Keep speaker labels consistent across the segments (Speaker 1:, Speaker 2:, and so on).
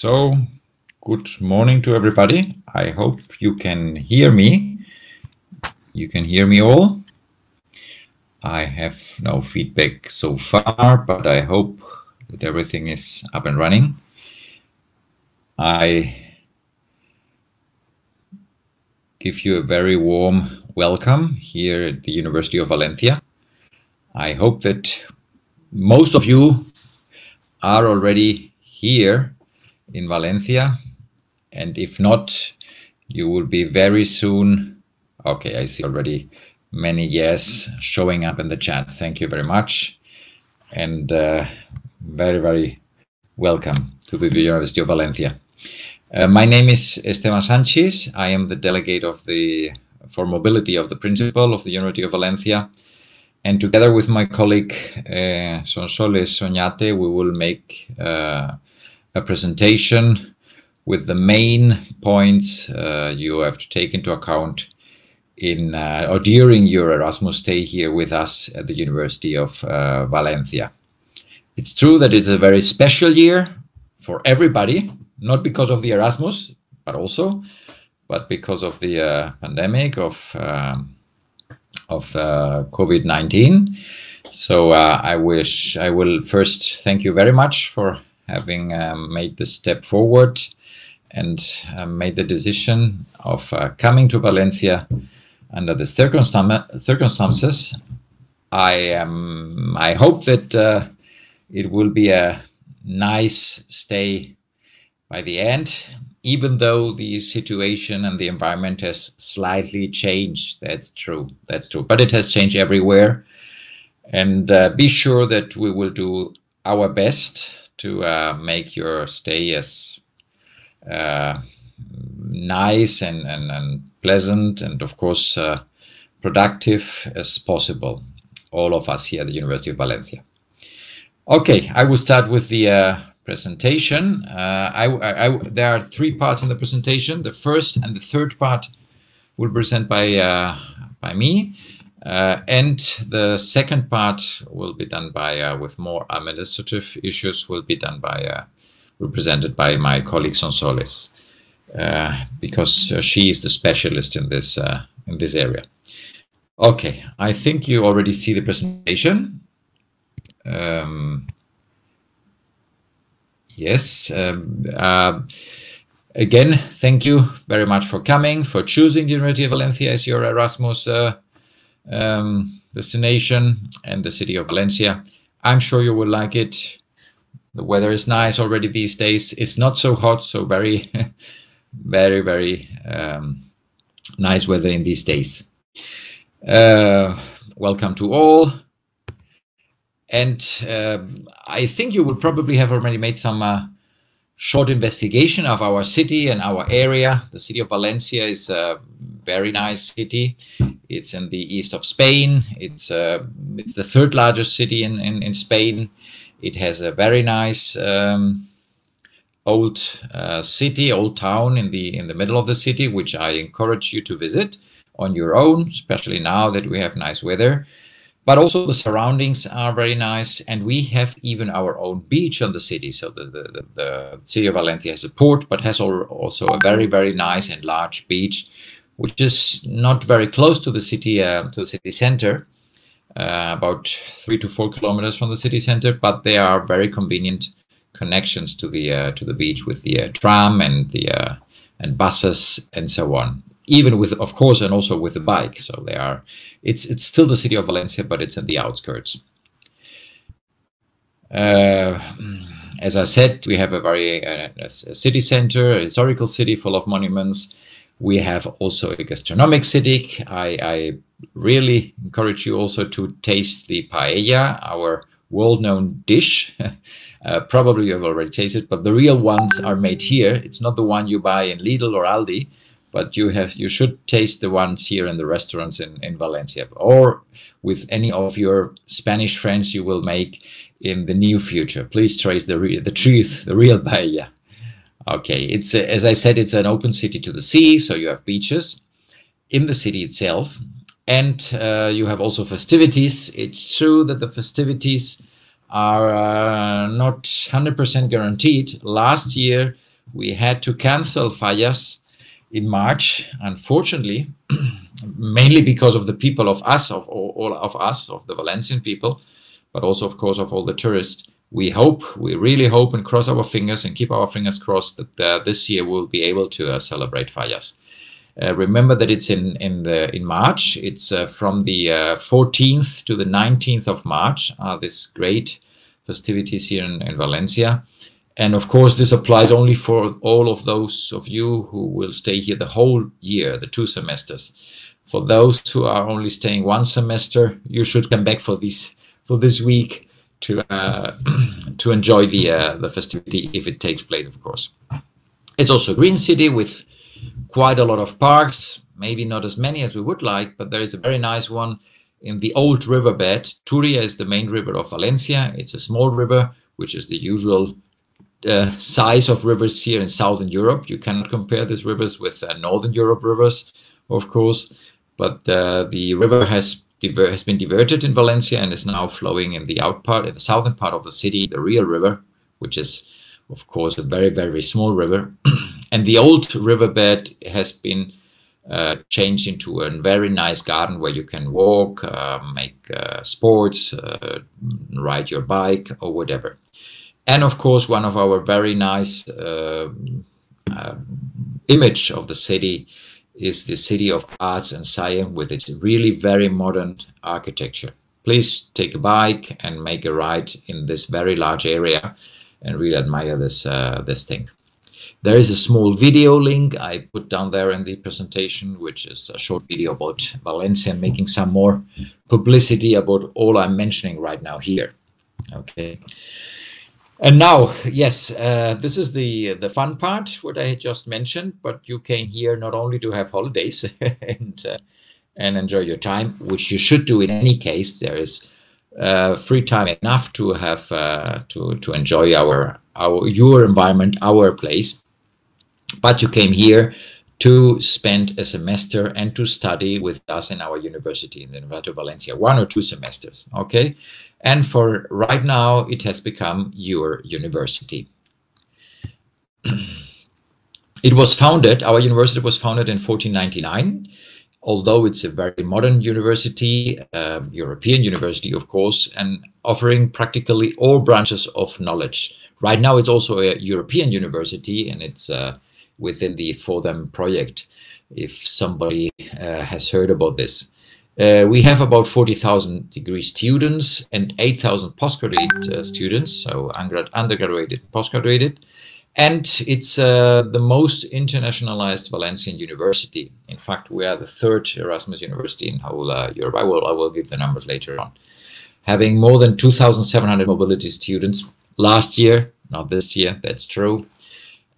Speaker 1: So, good morning to everybody. I hope you can hear me. You can hear me all. I have no feedback so far, but I hope that everything is up and running. I give you a very warm welcome here at the University of Valencia. I hope that most of you are already here in Valencia. And if not, you will be very soon. Okay, I see already many yes showing up in the chat. Thank you very much. And uh, very, very welcome to the University of Valencia. Uh, my name is Esteban Sanchez. I am the delegate of the for mobility of the principal of the University of Valencia. And together with my colleague uh, Sonsoles Oñate, we will make uh, a presentation with the main points uh, you have to take into account in uh, or during your Erasmus stay here with us at the University of uh, Valencia. It's true that it's a very special year for everybody, not because of the Erasmus, but also, but because of the uh, pandemic of um, of uh, COVID-19. So uh, I wish I will first thank you very much for having um, made the step forward and uh, made the decision of uh, coming to Valencia under the circumstances. I um, I hope that uh, it will be a nice stay by the end, even though the situation and the environment has slightly changed. That's true. That's true. But it has changed everywhere. And uh, be sure that we will do our best to uh, make your stay as uh, nice and, and, and, pleasant and of course uh, productive as possible. All of us here at the university of valencia. Okay i will start with the uh, presentation. Uh, I, I, I, there are three parts in the presentation. The first and the third part will be present by uh, by me uh, and the second part will be done by, uh, with more administrative issues, will be done by, uh, represented by my colleague Sonsoles, uh, because uh, she is the specialist in this, uh, in this area. Okay, I think you already see the presentation. Um, yes. Um, again, thank you very much for coming, for choosing the University of Valencia as your Erasmus um, destination and the city of Valencia. I'm sure you will like it. The weather is nice already these days. It's not so hot, so very, very, very um, nice weather in these days. Uh, welcome to all. And uh, I think you will probably have already made some uh, short investigation of our city and our area. The city of Valencia is a very nice city. It's in the east of Spain. It's uh, it's the third largest city in, in, in Spain. It has a very nice um, old uh, city, old town in the in the middle of the city, which I encourage you to visit on your own, especially now that we have nice weather but also the surroundings are very nice and we have even our own beach on the city so the, the, the city of valencia has a port but has also a very very nice and large beach which is not very close to the city uh, to the city center uh, about three to four kilometers from the city center but there are very convenient connections to the uh, to the beach with the uh, tram and the uh, and buses and so on. Even with of course and also with the bike. So they are it's it's still the city of valencia but it's in the outskirts. Uh, as i said we have a very a city center a historical city full of monuments we have also a gastronomic city i i really encourage you also to taste the paella our world-known dish uh, probably you have already tasted but the real ones are made here it's not the one you buy in lidl or aldi but you have you should taste the ones here in the restaurants in, in Valencia or with any of your Spanish friends you will make in the near future. Please trace the the truth, the real paella. Okay, it's a, as I said, it's an open city to the sea, so you have beaches in the city itself, and uh, you have also festivities. It's true that the festivities are uh, not 100% guaranteed. Last year we had to cancel Fallas in March, unfortunately, mainly because of the people of us, of all, all, of us, of the Valencian people, but also, of course, of all the tourists. We hope, we really hope and cross our fingers and keep our fingers crossed that uh, this year we'll be able to uh, celebrate Fallas. Uh, remember that it's in in the in March. It's uh, from the 14th uh, to the 19th of March. this great festivities here in, in Valencia. And of course, this applies only for all of those of you who will stay here the whole year, the two semesters. For those who are only staying one semester, you should come back for this for this week to uh, to enjoy the uh, the festivity if it takes place, of course. It's also a green city with quite a lot of parks, maybe not as many as we would like, but there is a very nice one in the old riverbed. Turia is the main river of Valencia. It's a small river, which is the usual uh, size of rivers here in Southern Europe. You cannot compare these rivers with uh, Northern Europe rivers, of course, but uh, the river has has been diverted in Valencia and is now flowing in the out part, in the southern part of the city, the real river, which is, of course, a very, very small river. and the old riverbed has been uh, changed into a very nice garden where you can walk, uh, make uh, sports, uh, ride your bike, or whatever and of course one of our very nice uh, uh, image of the city is the city of arts and science with its really very modern architecture please take a bike and make a ride in this very large area and really admire this uh, this thing there is a small video link I put down there in the presentation, which is a short video about Valencia making some more publicity about all I'm mentioning right now here. Okay. And now, yes, uh, this is the the fun part, what I just mentioned. But you came here not only to have holidays and uh, and enjoy your time, which you should do in any case. There is uh, free time enough to have uh, to to enjoy our our your environment, our place. But you came here to spend a semester and to study with us in our university in the University of Valencia, one or two semesters. Okay, and for right now, it has become your university. it was founded, our university was founded in 1499. Although it's a very modern university, uh, European university, of course, and offering practically all branches of knowledge. Right now, it's also a European university, and it's uh, within the FORTHEM project, if somebody uh, has heard about this. Uh, we have about 40,000 degree students and 8,000 postgraduate uh, students, so undergrad, undergraduate, and postgraduate. And it's uh, the most internationalized Valencian university. In fact, we are the third Erasmus university in whole uh, Europe. I will, I will give the numbers later on. Having more than 2,700 mobility students last year, not this year, that's true.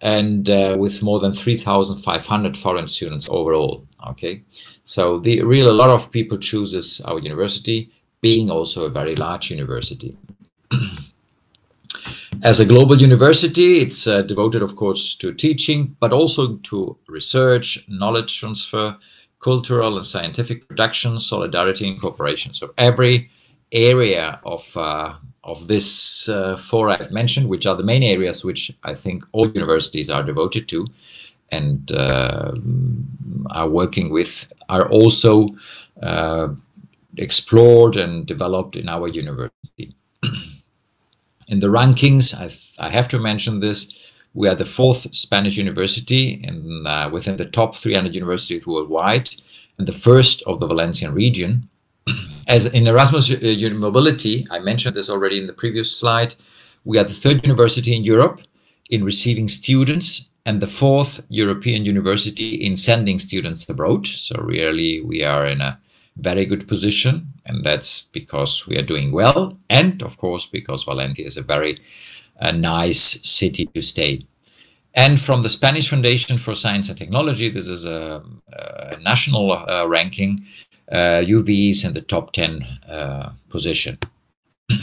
Speaker 1: And uh, with more than 3,500 foreign students overall. Okay, so the real a lot of people chooses our university, being also a very large university. As a global university, it's uh, devoted, of course, to teaching, but also to research, knowledge transfer, cultural and scientific production, solidarity, and cooperation. So every area of uh, of this uh, four I've mentioned, which are the main areas which I think all universities are devoted to, and uh, are working with are also uh, explored and developed in our university. in the rankings, I've, I have to mention this, we are the fourth Spanish university in, uh, within the top 300 universities worldwide and the first of the Valencian region. As in Erasmus uh, Mobility, I mentioned this already in the previous slide, we are the third university in Europe in receiving students and the fourth European university in sending students abroad. So really, we are in a very good position, and that's because we are doing well, and of course, because Valencia is a very uh, nice city to stay. And from the Spanish Foundation for Science and Technology, this is a, a national uh, ranking, uh, UV is in the top 10 uh, position.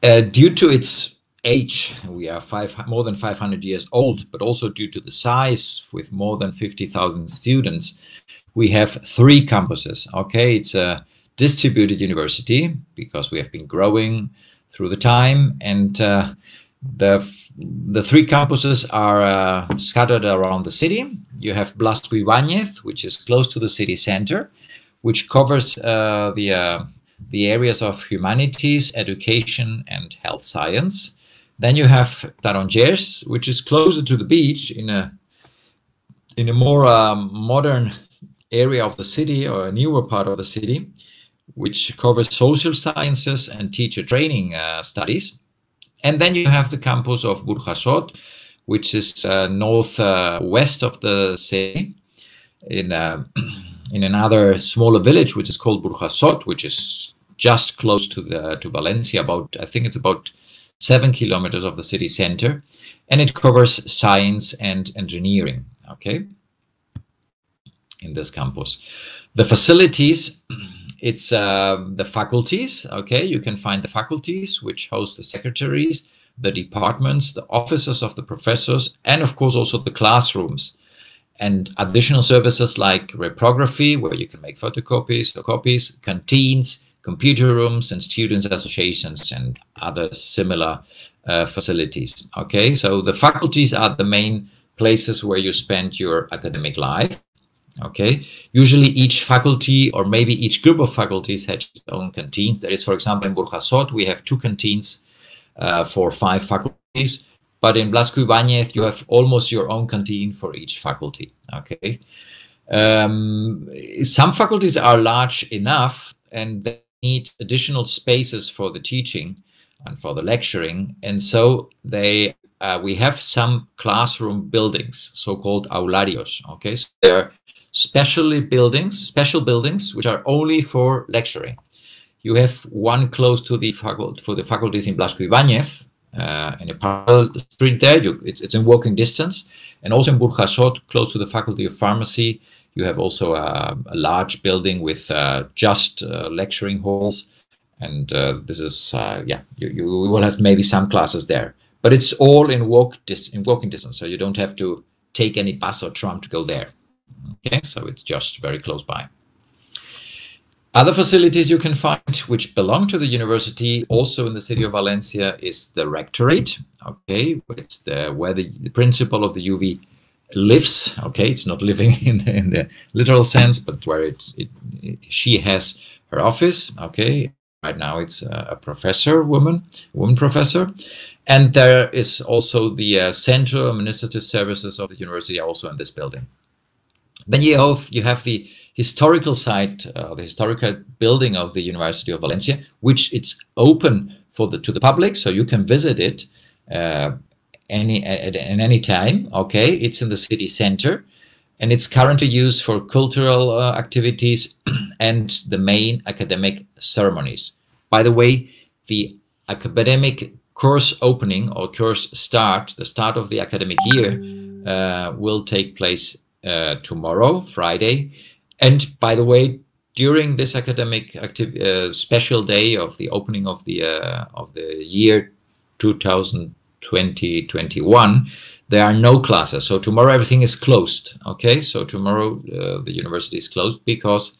Speaker 1: Uh, due to its age, we are five, more than 500 years old, but also due to the size with more than 50,000 students, we have three campuses. Okay, it's a distributed university because we have been growing through the time and uh, The, the three campuses are uh, scattered around the city. You have Blasco Ibáñez, which is close to the city center, which covers uh, the, uh, the areas of humanities, education, and health science. Then you have Tarongers, which is closer to the beach in a in a more um, modern area of the city or a newer part of the city, which covers social sciences and teacher training uh, studies. And then you have the campus of Burjassot, which is uh, northwest uh, of the city in, uh, in another smaller village, which is called Burjassot, which is just close to the to Valencia, about I think it's about seven kilometers of the city center, and it covers science and engineering. Okay, in this campus, the facilities it's uh, the faculties. Okay, you can find the faculties which host the secretaries, the departments, the offices of the professors, and of course also the classrooms. And additional services like reprography, where you can make photocopies or copies, canteens, computer rooms, and students' associations, and other similar uh, facilities. Okay, so the faculties are the main places where you spend your academic life okay? Usually each faculty or maybe each group of faculties has its own canteens. There is for example in burjassot we have two canteens uh, for five faculties but in blasco ibáñez you have almost your own canteen for each faculty okay? Um, some faculties are large enough and need additional spaces for the teaching and for the lecturing and so they uh, we have some classroom buildings so-called aularios okay so they're specially buildings, special buildings, which are only for lecturing. You have one close to the faculty for the faculties in Blasco Ibáñez, uh, in a parallel street there. You, it's, it's in walking distance, and also in Burjassot, close to the Faculty of Pharmacy. You have also a, a large building with uh, just uh, lecturing halls, and uh, this is yeah. You, you will have maybe some classes there, but it's all in walk dis in walking distance, so you don't have to take any bus or tram to go there. Okay, so it's just very close by. Other facilities you can find which belong to the university also in the city of Valencia is the rectorate. Okay, it's the where the, the principal of the UV lives. Okay, it's not living in the, in the literal sense, but where it, it, it, she has her office. Okay, right now it's a, professor woman, woman professor, and there is also the uh, central administrative services of the university also in this building. Then you have, you have the historical site, uh, the historical building of the University of Valencia, which it's open for the to the public, so you can visit it uh, any at, at any time. Okay, it's in the city center, and it's currently used for cultural uh, activities and the main academic ceremonies. By the way, the academic course opening or course start, the start of the academic year, uh, will take place uh, tomorrow, Friday. And by the way, during this academic active uh, special day of the opening of the uh, of the year 2020-21, there are no classes. So tomorrow everything is closed. Okay, so tomorrow uh, the university is closed because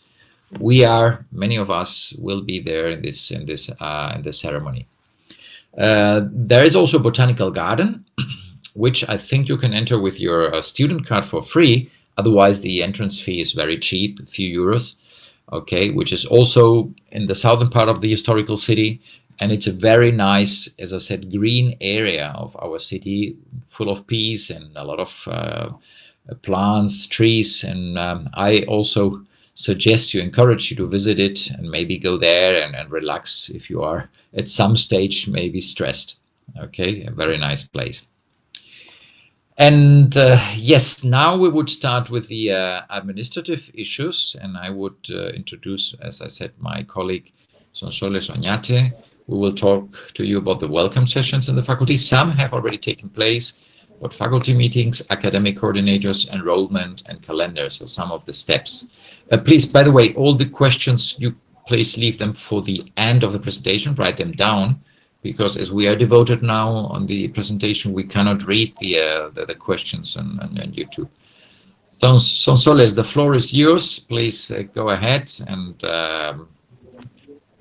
Speaker 1: we are many of us will be there in this in this uh, in this ceremony. Uh, there is also botanical garden which I think you can enter with your uh, student card for free. Otherwise, the entrance fee is very cheap, a few euros, okay, which is also in the southern part of the historical city. And it's a very nice, as I said, green area of our city, full of peace and a lot of uh, plants, trees. And um, I also suggest you, encourage you to visit it and maybe go there and, and relax if you are at some stage maybe stressed. Okay, a very nice place. And uh, yes, now we would start with the uh, administrative issues, and I would uh, introduce, as I said, my colleague Sonsoles Oñate. We will talk to you about the welcome sessions in the faculty. Some have already taken place, but faculty meetings, academic coordinators, enrollment, and calendar. So some of the steps. Uh, please, by the way, all the questions you please leave them for the end of the presentation. Write them down because as we are devoted now on the presentation, we cannot read the uh, the, the, questions on, on, on YouTube. Sonsoles, the floor is yours. Please uh, go ahead and. Um...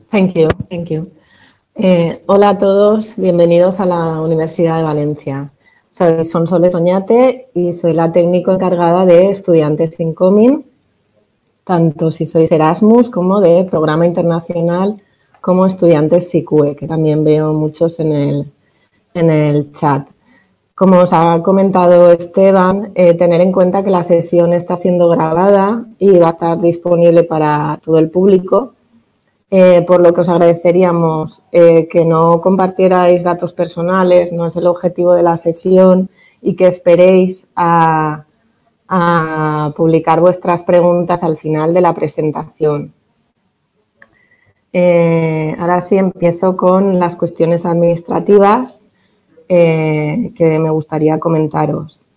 Speaker 2: Thank you. Thank you. Eh, hola a todos, bienvenidos a la Universidad de Valencia. Soy Sonsoles Oñate y soy la técnico encargada de estudiantes incoming, tanto si sois Erasmus como de programa internacional como estudiantes SICUE, que también veo muchos en el, en el chat. Como os ha comentado Esteban, eh, tener en cuenta que la sesión está siendo grabada y va a estar disponible para todo el público eh, por lo que os agradeceríamos eh, que no compartierais datos personales, no es el objetivo de la sesión y que esperéis a, publicar vuestras preguntas al final de la presentación. Eh, ahora sí empiezo con las cuestiones administrativas que me gustaría comentaros.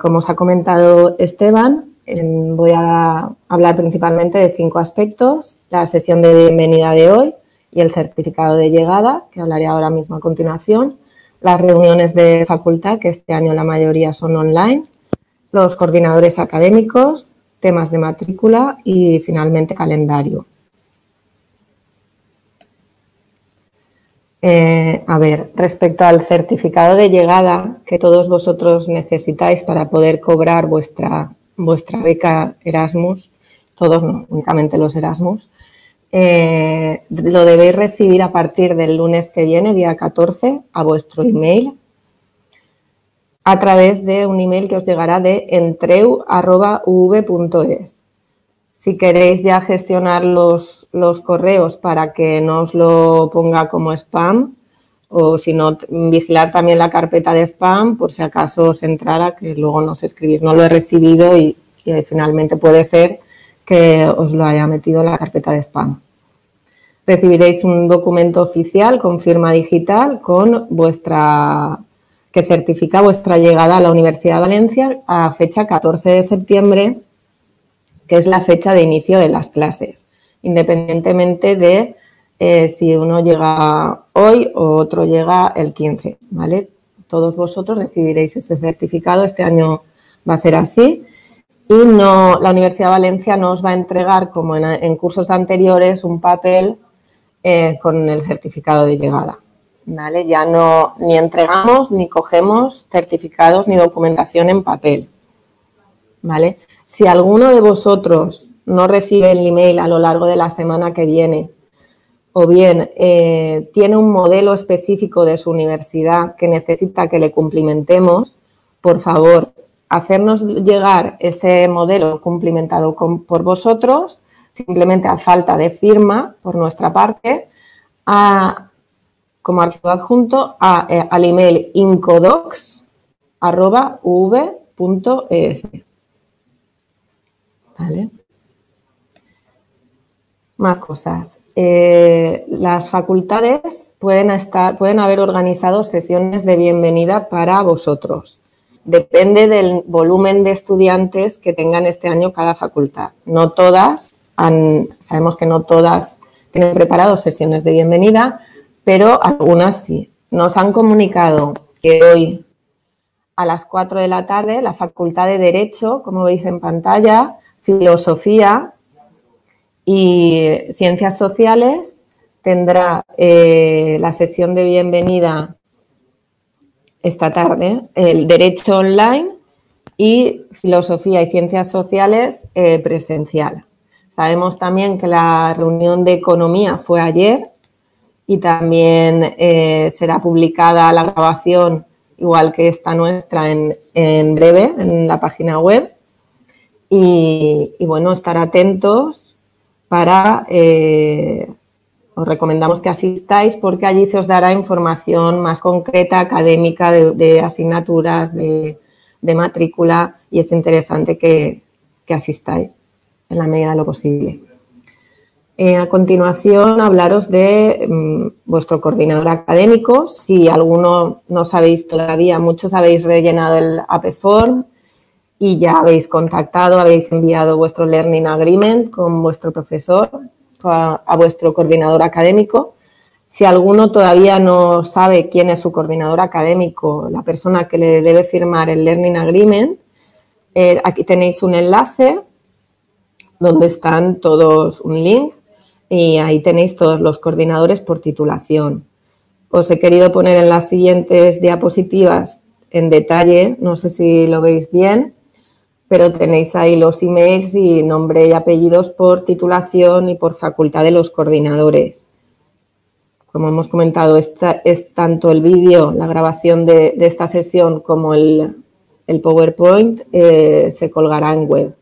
Speaker 2: como os ha comentado Esteban, voy a hablar principalmente de cinco aspectos, la sesión de bienvenida de hoy y el certificado de llegada, que hablaré ahora mismo a continuación, las reuniones de facultad, que este año la mayoría son online, los coordinadores académicos, temas de matrícula y finalmente calendario. Eh, a ver, respecto al certificado de llegada que todos vosotros necesitáis para poder cobrar vuestra vuestra beca Erasmus, todos no, únicamente los Erasmus, eh, lo debéis recibir a partir del lunes que viene, día 14, a vuestro email, a través de un email que os llegará de entreu.uv.es. Si queréis ya gestionar los, los correos para que no os lo ponga como spam, o si no, vigilar también la carpeta de spam por si acaso os entrara, que luego nos escribís, no lo he recibido y, finalmente puede ser que os lo haya metido en la carpeta de spam. Recibiréis un documento oficial con firma digital con vuestra que certifica vuestra llegada a la Universidad de Valencia a fecha 14 de septiembre, que es la fecha de inicio de las clases, independientemente de eh, si uno llega hoy o otro llega el 15, ¿vale? Todos vosotros recibiréis ese certificado, este año va a ser así. Y no, la Universidad de Valencia no os va a entregar, como en, cursos anteriores, un papel eh, con el certificado de llegada. ¿vale? Ya no ni entregamos ni cogemos certificados ni documentación en papel. ¿vale? Si alguno de vosotros no recibe el email a lo largo de la semana que viene o bien eh, tiene un modelo específico de su universidad que necesita que le cumplimentemos, por favor, hacernos llegar ese modelo cumplimentado por vosotros, simplemente a falta de firma por nuestra parte, como archivo adjunto eh, al email incodocs.v.es. ¿Vale? Más cosas. Eh, las facultades pueden, estar, pueden haber organizado sesiones de bienvenida para vosotros. Depende del volumen de estudiantes que tengan este año cada facultad. No todas, sabemos que no todas tienen preparado sesiones de bienvenida, pero algunas sí. Nos han comunicado que hoy a las 4 de la tarde la Facultad de Derecho, como veis en pantalla, Filosofía, y Ciencias Sociales tendrá eh, la sesión de bienvenida esta tarde, el Derecho Online y Filosofía y Ciencias Sociales eh, presencial. Sabemos también que la reunión de Economía fue ayer y también eh, será publicada la grabación, igual que esta nuestra, en, breve en la página web. Y, y bueno, estar atentos para, eh, os recomendamos que asistáis porque allí se os dará información más concreta, académica, de, asignaturas, de, matrícula y es interesante que, asistáis en la medida de lo posible. Eh, a continuación, hablaros de mm, vuestro coordinador académico. Si alguno no sabéis todavía, muchos habéis rellenado el APFORM y ya habéis contactado, habéis enviado vuestro Learning Agreement con vuestro profesor, a, vuestro coordinador académico. Si alguno todavía no sabe quién es su coordinador académico, la persona que le debe firmar el Learning Agreement, eh, aquí tenéis un enlace donde están todos, un link y ahí tenéis todos los coordinadores por titulación. Os he querido poner en las siguientes diapositivas en detalle, no sé si lo veis bien, pero tenéis ahí los emails y nombre y apellidos por titulación y por facultad de los coordinadores. Como hemos comentado, esta, es tanto el vídeo, la grabación de, esta sesión como el, PowerPoint eh, se colgará en web.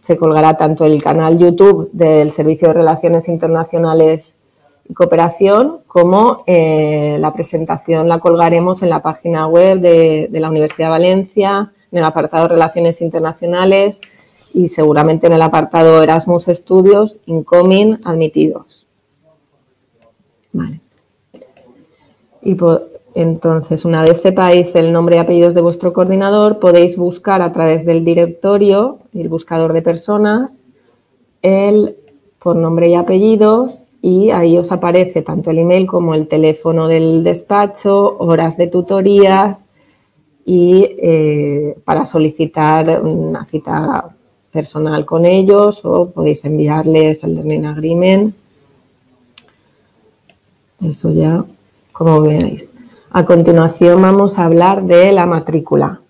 Speaker 2: se colgará tanto el canal YouTube del Servicio de Relaciones Internacionales cooperación, como eh, la presentación la colgaremos en la página web de, la Universidad de Valencia, en el apartado Relaciones Internacionales y seguramente en el apartado Erasmus Estudios, Incoming, admitidos. Vale. Y entonces, una vez sepáis el nombre y apellidos de vuestro coordinador, podéis buscar a través del directorio, el buscador de personas, el por nombre y apellidos y ahí os aparece tanto el email como el teléfono del despacho, horas de tutorías y eh, para solicitar una cita personal con ellos o podéis enviarles el learning agreement. Eso ya, como veáis. A continuación vamos a hablar de la matrícula.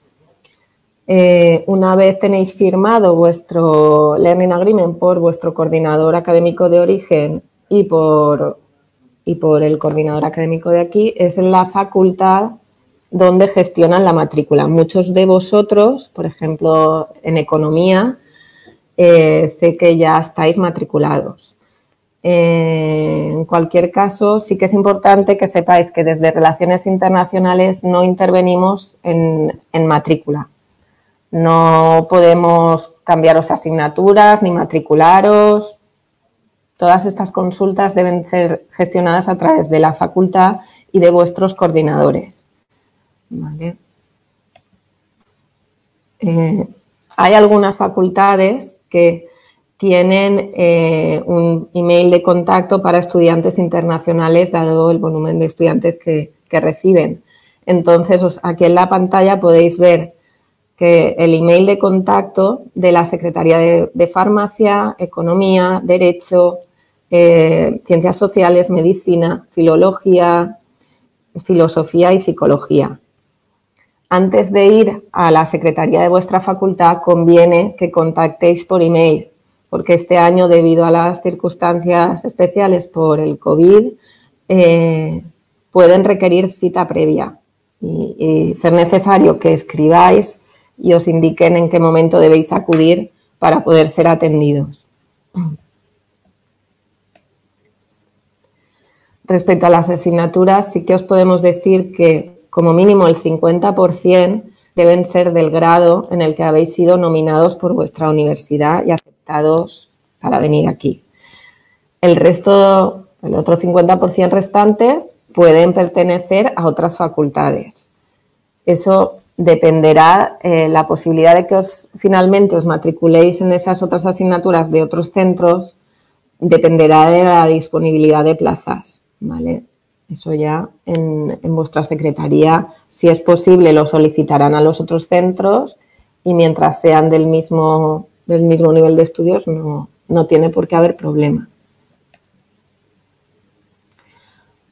Speaker 2: Eh, una vez tenéis firmado vuestro Learning Agreement por vuestro coordinador académico de origen y por, y por el coordinador académico de aquí, es la facultad donde gestionan la matrícula. Muchos de vosotros, por ejemplo, en economía, eh, sé que ya estáis matriculados. Eh, en cualquier caso, sí que es importante que sepáis que desde Relaciones Internacionales no intervenimos en, en matrícula. No podemos cambiaros asignaturas ni matricularos, Todas estas consultas deben ser gestionadas a través de la facultad y de vuestros coordinadores. Eh, hay algunas facultades que tienen eh, un email de contacto para estudiantes internacionales, dado el volumen de estudiantes que, reciben. Entonces, aquí en la pantalla podéis ver que el email de contacto de la Secretaría de Farmacia, Economía, Derecho, eh, ciencias sociales, medicina, filología, filosofía y psicología. Antes de ir a la secretaría de vuestra facultad, conviene que contactéis por email, porque este año, debido a las circunstancias especiales por el COVID, eh, pueden requerir cita previa y, y ser necesario que escribáis y os indiquen en qué momento debéis acudir para poder ser atendidos. Respecto a las asignaturas, sí que os podemos decir que como mínimo el 50% deben ser del grado en el que habéis sido nominados por vuestra universidad y aceptados para venir aquí. El resto, el otro 50% restante, pueden pertenecer a otras facultades. Eso dependerá eh, la posibilidad de que os finalmente os matriculéis en esas otras asignaturas de otros centros, dependerá de la disponibilidad de plazas. ¿Vale? Eso ya en, vuestra secretaría, si es posible, lo solicitarán a los otros centros y mientras sean del mismo, del mismo nivel de estudios no, no tiene por qué haber problema.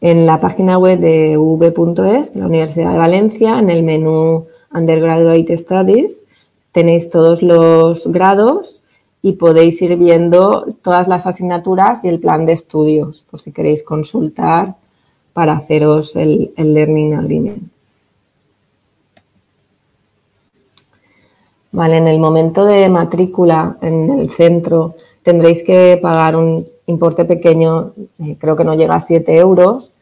Speaker 2: En la página web de v.es, de la Universidad de Valencia, en el menú Undergraduate Studies, tenéis todos los grados y podéis ir viendo todas las asignaturas y el plan de estudios, por si queréis consultar para haceros el, Learning Agreement. Vale, en el momento de matrícula en el centro tendréis que pagar un importe pequeño, eh, creo que no llega a 7 euros,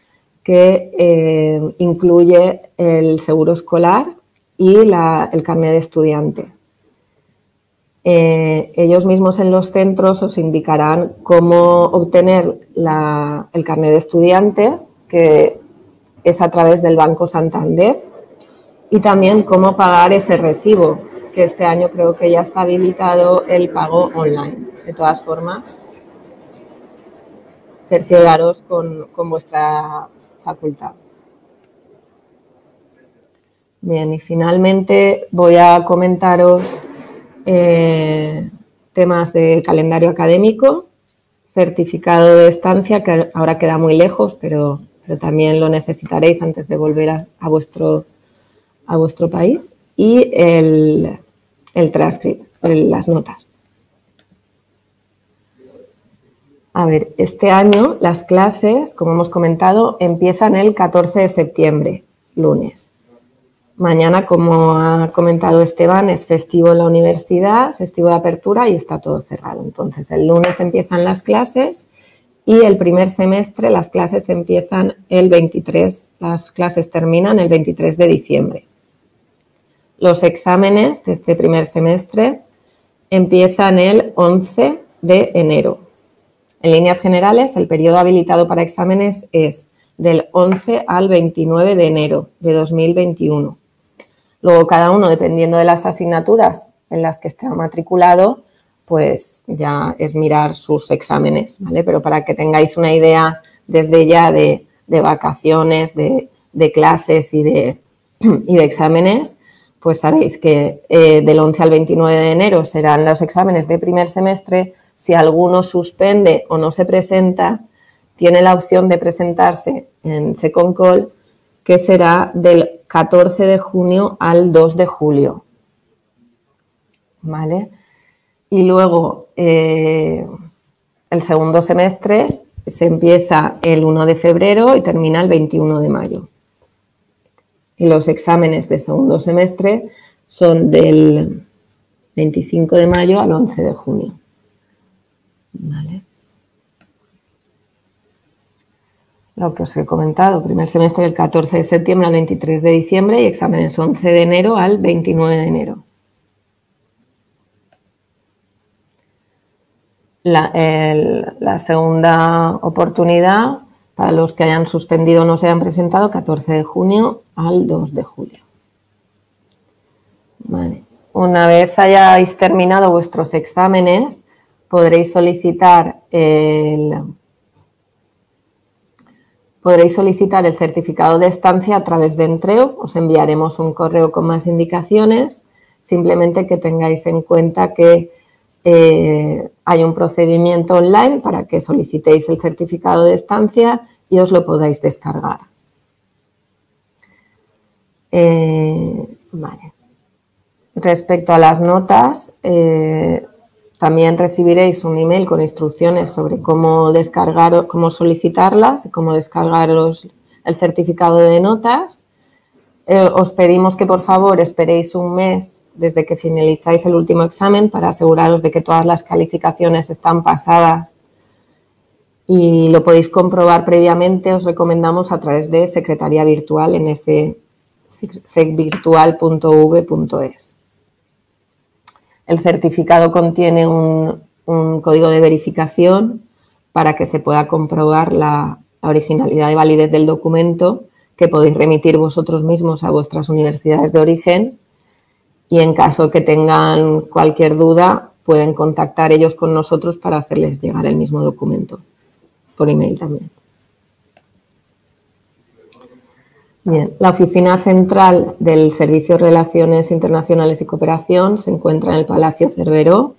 Speaker 2: que eh, incluye el seguro escolar y el carnet de estudiante. Eh, ellos mismos en los centros os indicarán cómo obtener el carnet de estudiante, que es a través del Banco Santander, y también cómo pagar ese recibo, que este año creo que ya está habilitado el pago online. De todas formas, cercioraros con, con vuestra facultad. Bien, y finalmente voy a comentaros eh, temas de calendario académico, certificado de estancia, que ahora queda muy lejos, pero, pero también lo necesitaréis antes de volver a, vuestro, a vuestro país, y el, el transcript, las notas. A ver, este año las clases, como hemos comentado, empiezan el 14 de septiembre, lunes. Mañana, como ha comentado Esteban, es festivo en la universidad, festivo de apertura y está todo cerrado. Entonces, el lunes empiezan las clases y el primer semestre las clases empiezan el 23, las clases terminan el 23 de diciembre. Los exámenes de este primer semestre empiezan el 11 de enero. En líneas generales, el periodo habilitado para exámenes es del 11 al 29 de enero de 2021. Luego, cada uno, dependiendo de las asignaturas en las que esté matriculado, pues ya es mirar sus exámenes, ¿vale? Pero para que tengáis una idea desde ya de, vacaciones, de, clases y de, y de exámenes, pues sabéis que eh, del 11 al 29 de enero serán los exámenes de primer semestre. Si alguno suspende o no se presenta, tiene la opción de presentarse en Second Call, que será del 14 de junio al 2 de julio. ¿Vale? Y luego eh, el segundo semestre se empieza el 1 de febrero y termina el 21 de mayo y los exámenes de segundo semestre son del 25 de mayo al 11 de junio. Lo que os he comentado, primer semestre del 14 de septiembre al 23 de diciembre y exámenes 11 de enero al 29 de enero. La, segunda oportunidad para los que hayan suspendido o no se hayan presentado, 14 de junio al 2 de julio. Una vez hayáis terminado vuestros exámenes, podréis solicitar el, podréis solicitar el certificado de estancia a través de Entreo. Os enviaremos un correo con más indicaciones. Simplemente que tengáis en cuenta que eh, hay un procedimiento online para que solicitéis el certificado de estancia y os lo podáis descargar. Eh, Respecto a las notas, eh, también recibiréis un email con instrucciones sobre cómo descargar, cómo solicitarlas y cómo descargaros el certificado de notas. os pedimos que por favor esperéis un mes desde que finalizáis el último examen para aseguraros de que todas las calificaciones están pasadas y lo podéis comprobar previamente, os recomendamos a través de Secretaría Virtual en ese secvirtual.v.es. El certificado contiene un, código de verificación para que se pueda comprobar la originalidad y validez del documento que podéis remitir vosotros mismos a vuestras universidades de origen y en caso que tengan cualquier duda pueden contactar ellos con nosotros para hacerles llegar el mismo documento por email también. Bien, la oficina central del Servicio de Relaciones Internacionales y Cooperación se encuentra en el Palacio Cerveró,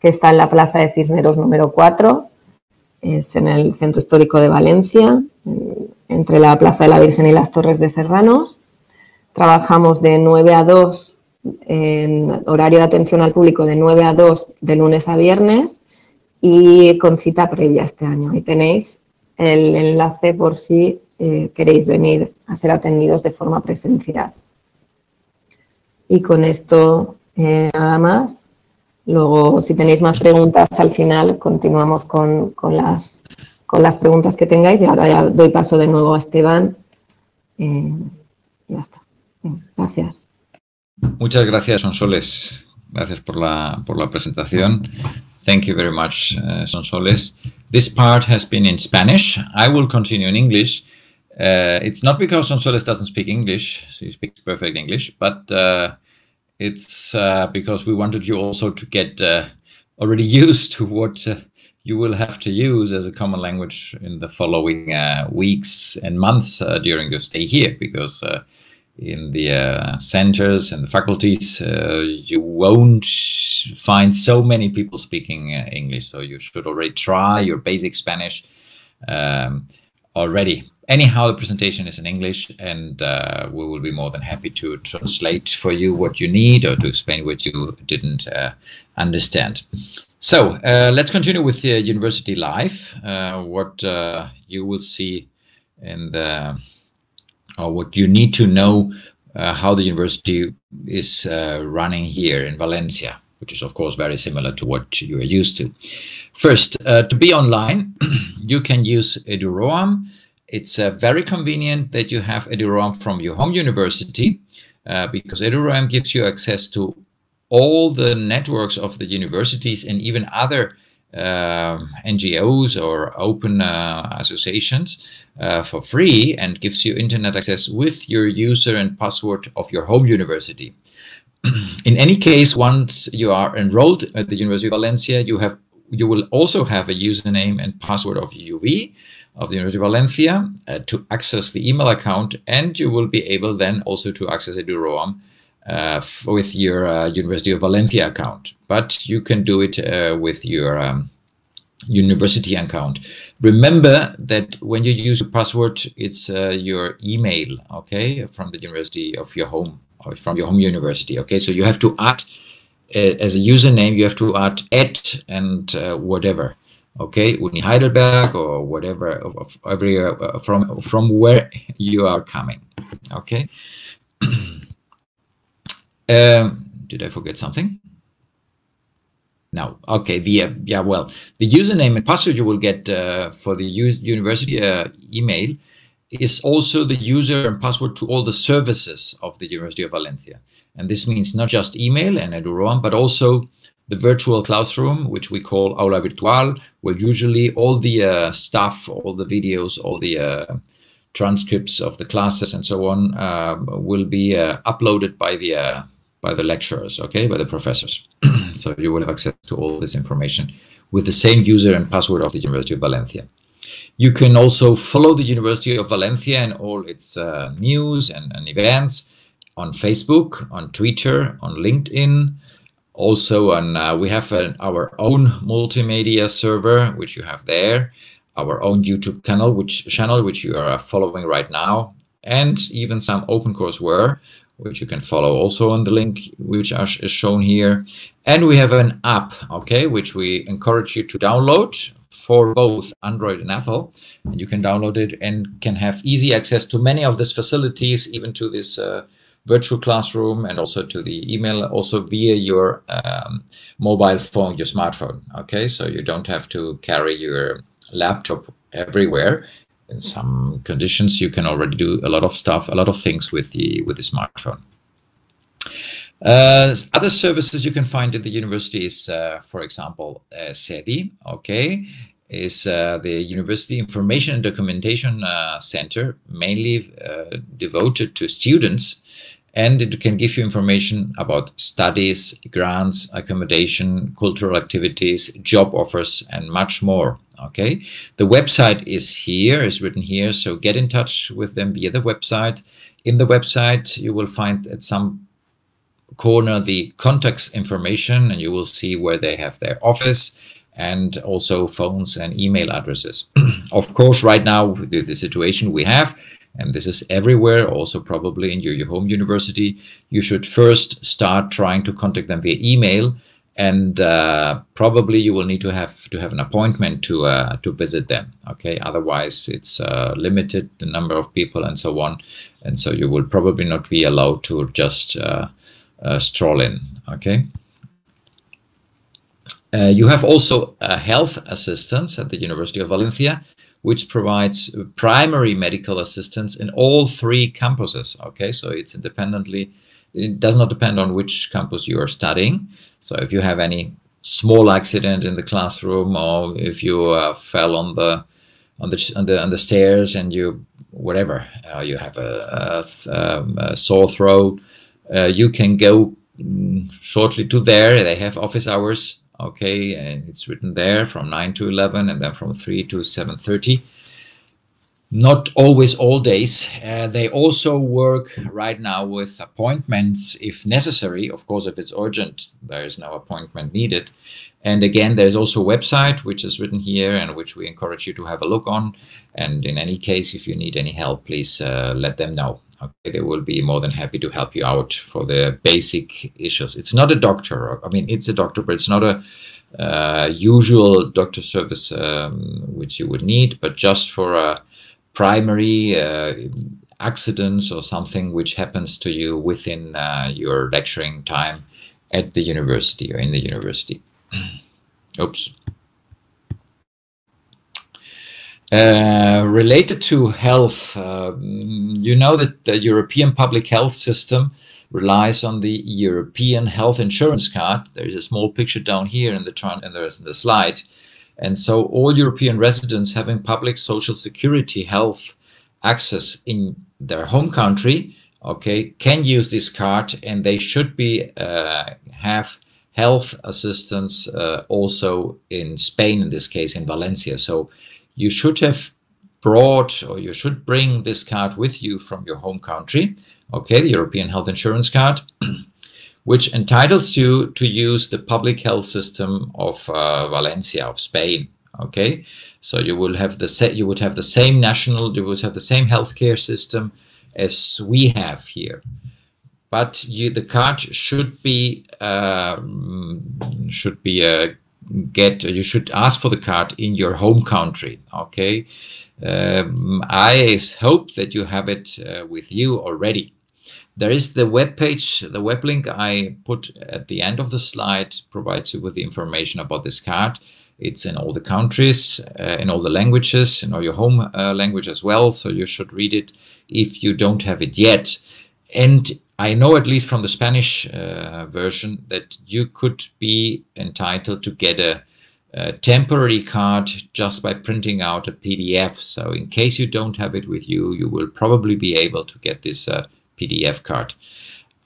Speaker 2: que está en la Plaza de Cisneros número 4, es en el Centro Histórico de Valencia, entre la Plaza de la Virgen y las Torres de Serranos. Trabajamos de 9 a 2 en horario de atención al público de 9 a 2 de lunes a viernes y con cita previa este año. Ahí tenéis el enlace por si eh, queréis venir a ser atendidos de forma presencial. Y con esto eh, nada más. Luego, si tenéis más preguntas al final, continuamos con, las, con las preguntas que tengáis. Y ahora ya doy paso de nuevo a Esteban. Eh, ya está. Gracias.
Speaker 1: Muchas gracias, Sonsoles. Gracias por la, por la presentación. Thank you very much, uh, Sonsoles. This part has been in Spanish. I will continue in English. Uh, it's not because Sonsoles doesn't speak English, she speaks perfect English, but uh, it's uh, because we wanted you also to get uh, already used to what uh, you will have to use as a common language in the following uh, weeks and months during your stay here, because in the centers and the faculties, you won't find so many people speaking English. So you should already try your basic Spanish um, already. Anyhow, the presentation is in English, and uh, we will be more than happy to translate for you what you need or to explain what you didn't uh, understand. So uh, let's continue with the university life. what you will see in the or what you need to know uh, how the university is uh, running here in Valencia, which is of course very similar to what you are used to. First, uh, to be online, you can use EduRoam. It's uh, very convenient that you have EduRoam from your home university uh, because EduRoam gives you access to all the networks of the universities and even other uh, NGOs or open uh, associations uh, for free and gives you internet access with your user and password of your home university. In any case, once you are enrolled at the University of Valencia, you have you will also have a username and password of UV of the University of Valencia uh, to access the email account, and you will be able then also to access EduRoam uh, with your uh, University of Valencia account. But you can do it uh, with your um, university account. Remember that when you use a password, it's uh, your email, okay, from the university of your home or from your home university, okay. So you have to add uh, as a username, you have to add at and uh, whatever, okay, Uni Heidelberg or whatever of, of uh, from from where you are coming, okay. Um, did I forget something? No. Okay. The uh, yeah. Well, the username and password you will get uh, for the university uh, email is also the user and password to all the services of the University of Valencia, and this means not just email and EduRoam, but also the virtual classroom, which we call Aula Virtual, where usually all the uh, stuff, all the videos, all the uh, transcripts of the classes and so on um, will be uh, uploaded by the by the lecturers, okay, by the professors. so you will have access to all this information with the same user and password of the University of Valencia. You can also follow the University of Valencia and all its uh, news and, and, events on Facebook, on Twitter, on LinkedIn. Also, on uh, we have an, our own multimedia server, which you have there, our own YouTube channel, which channel which you are following right now, and even some OpenCourseware, which you can follow also on the link which is shown here. And we have an app, okay, which we encourage you to download for both Android and Apple. And you can download it and can have easy access to many of these facilities, even to this uh, virtual classroom and also to the email, also via your um, mobile phone, your smartphone. Okay, so you don't have to carry your laptop everywhere in some conditions you can already do a lot of stuff a lot of things with the with the smartphone uh, other services you can find in the university is uh, for example uh, okay is uh, the University Information and Documentation uh, Center mainly uh, devoted to students and it can give you information about studies, grants, accommodation, cultural activities, job offers, and much more. Okay, the website is here, is written here, so get in touch with them via the website. In the website, you will find at some corner the contacts information, and you will see where they have their office and also phones and email addresses. of course, right now, the, the situation we have, and this is everywhere, also probably in your, your home university, you should first start trying to contact them via email and uh, probably you will need to have to have an appointment to uh, to visit them okay otherwise it's uh, limited the number of people and so on and so you will probably not be allowed to just uh, uh, stroll in okay uh, you have also a health assistance at the University of Valencia which provides primary medical assistance in all three campuses okay so it's independently it does not depend on which campus you are studying. So if you have any small accident in the classroom or if you uh, fell on the on the on the on the stairs and you whatever uh, you have a, a, um, a sore throat, uh, you can go mm, shortly to there. They have office hours, okay, and it's written there from nine to eleven, and then from three to seven thirty not always all days. Uh, they also work right now with appointments if necessary. Of course, if it's urgent, there is no appointment needed. And again, there's also a website which is written here and which we encourage you to have a look on. And in any case, if you need any help, please uh, let them know. Okay, they will be more than happy to help you out for the basic issues. It's not a doctor. I mean, it's a doctor, but it's not a uh, usual doctor service um, which you would need, but just for a primary uh, accidents or something which happens to you within uh, your lecturing time at the university or in the university. Oops. Uh, related to health, uh, you know that the European public health system relies on the European health insurance card. There is a small picture down here in the, in the, the slide. And so all European residents having public social security health access in their home country, okay, can use this card and they should be uh, have health assistance uh, also in Spain, in this case in Valencia. So you should have brought or you should bring this card with you from your home country, okay, the European Health Insurance Card, which entitles you to use the public health system of uh, Valencia, of Spain, okay? So you will have the set. you would have the same national, you would have the same healthcare system as we have here but you, the card should be uh, should be a uh, get you should ask for the card in your home country okay? Um, i hope that you have it uh, with you already. There is the web page the web link i put at the end of the slide provides you with the information about this card. It's in all the countries uh, in all the languages in all your home uh, language as well so you should read it if you don't have it yet. And I know at least from the Spanish uh, version that you could be entitled to get a, a, temporary card just by printing out a PDF. So in case you don't have it with you, you will probably be able to get this uh, PDF card.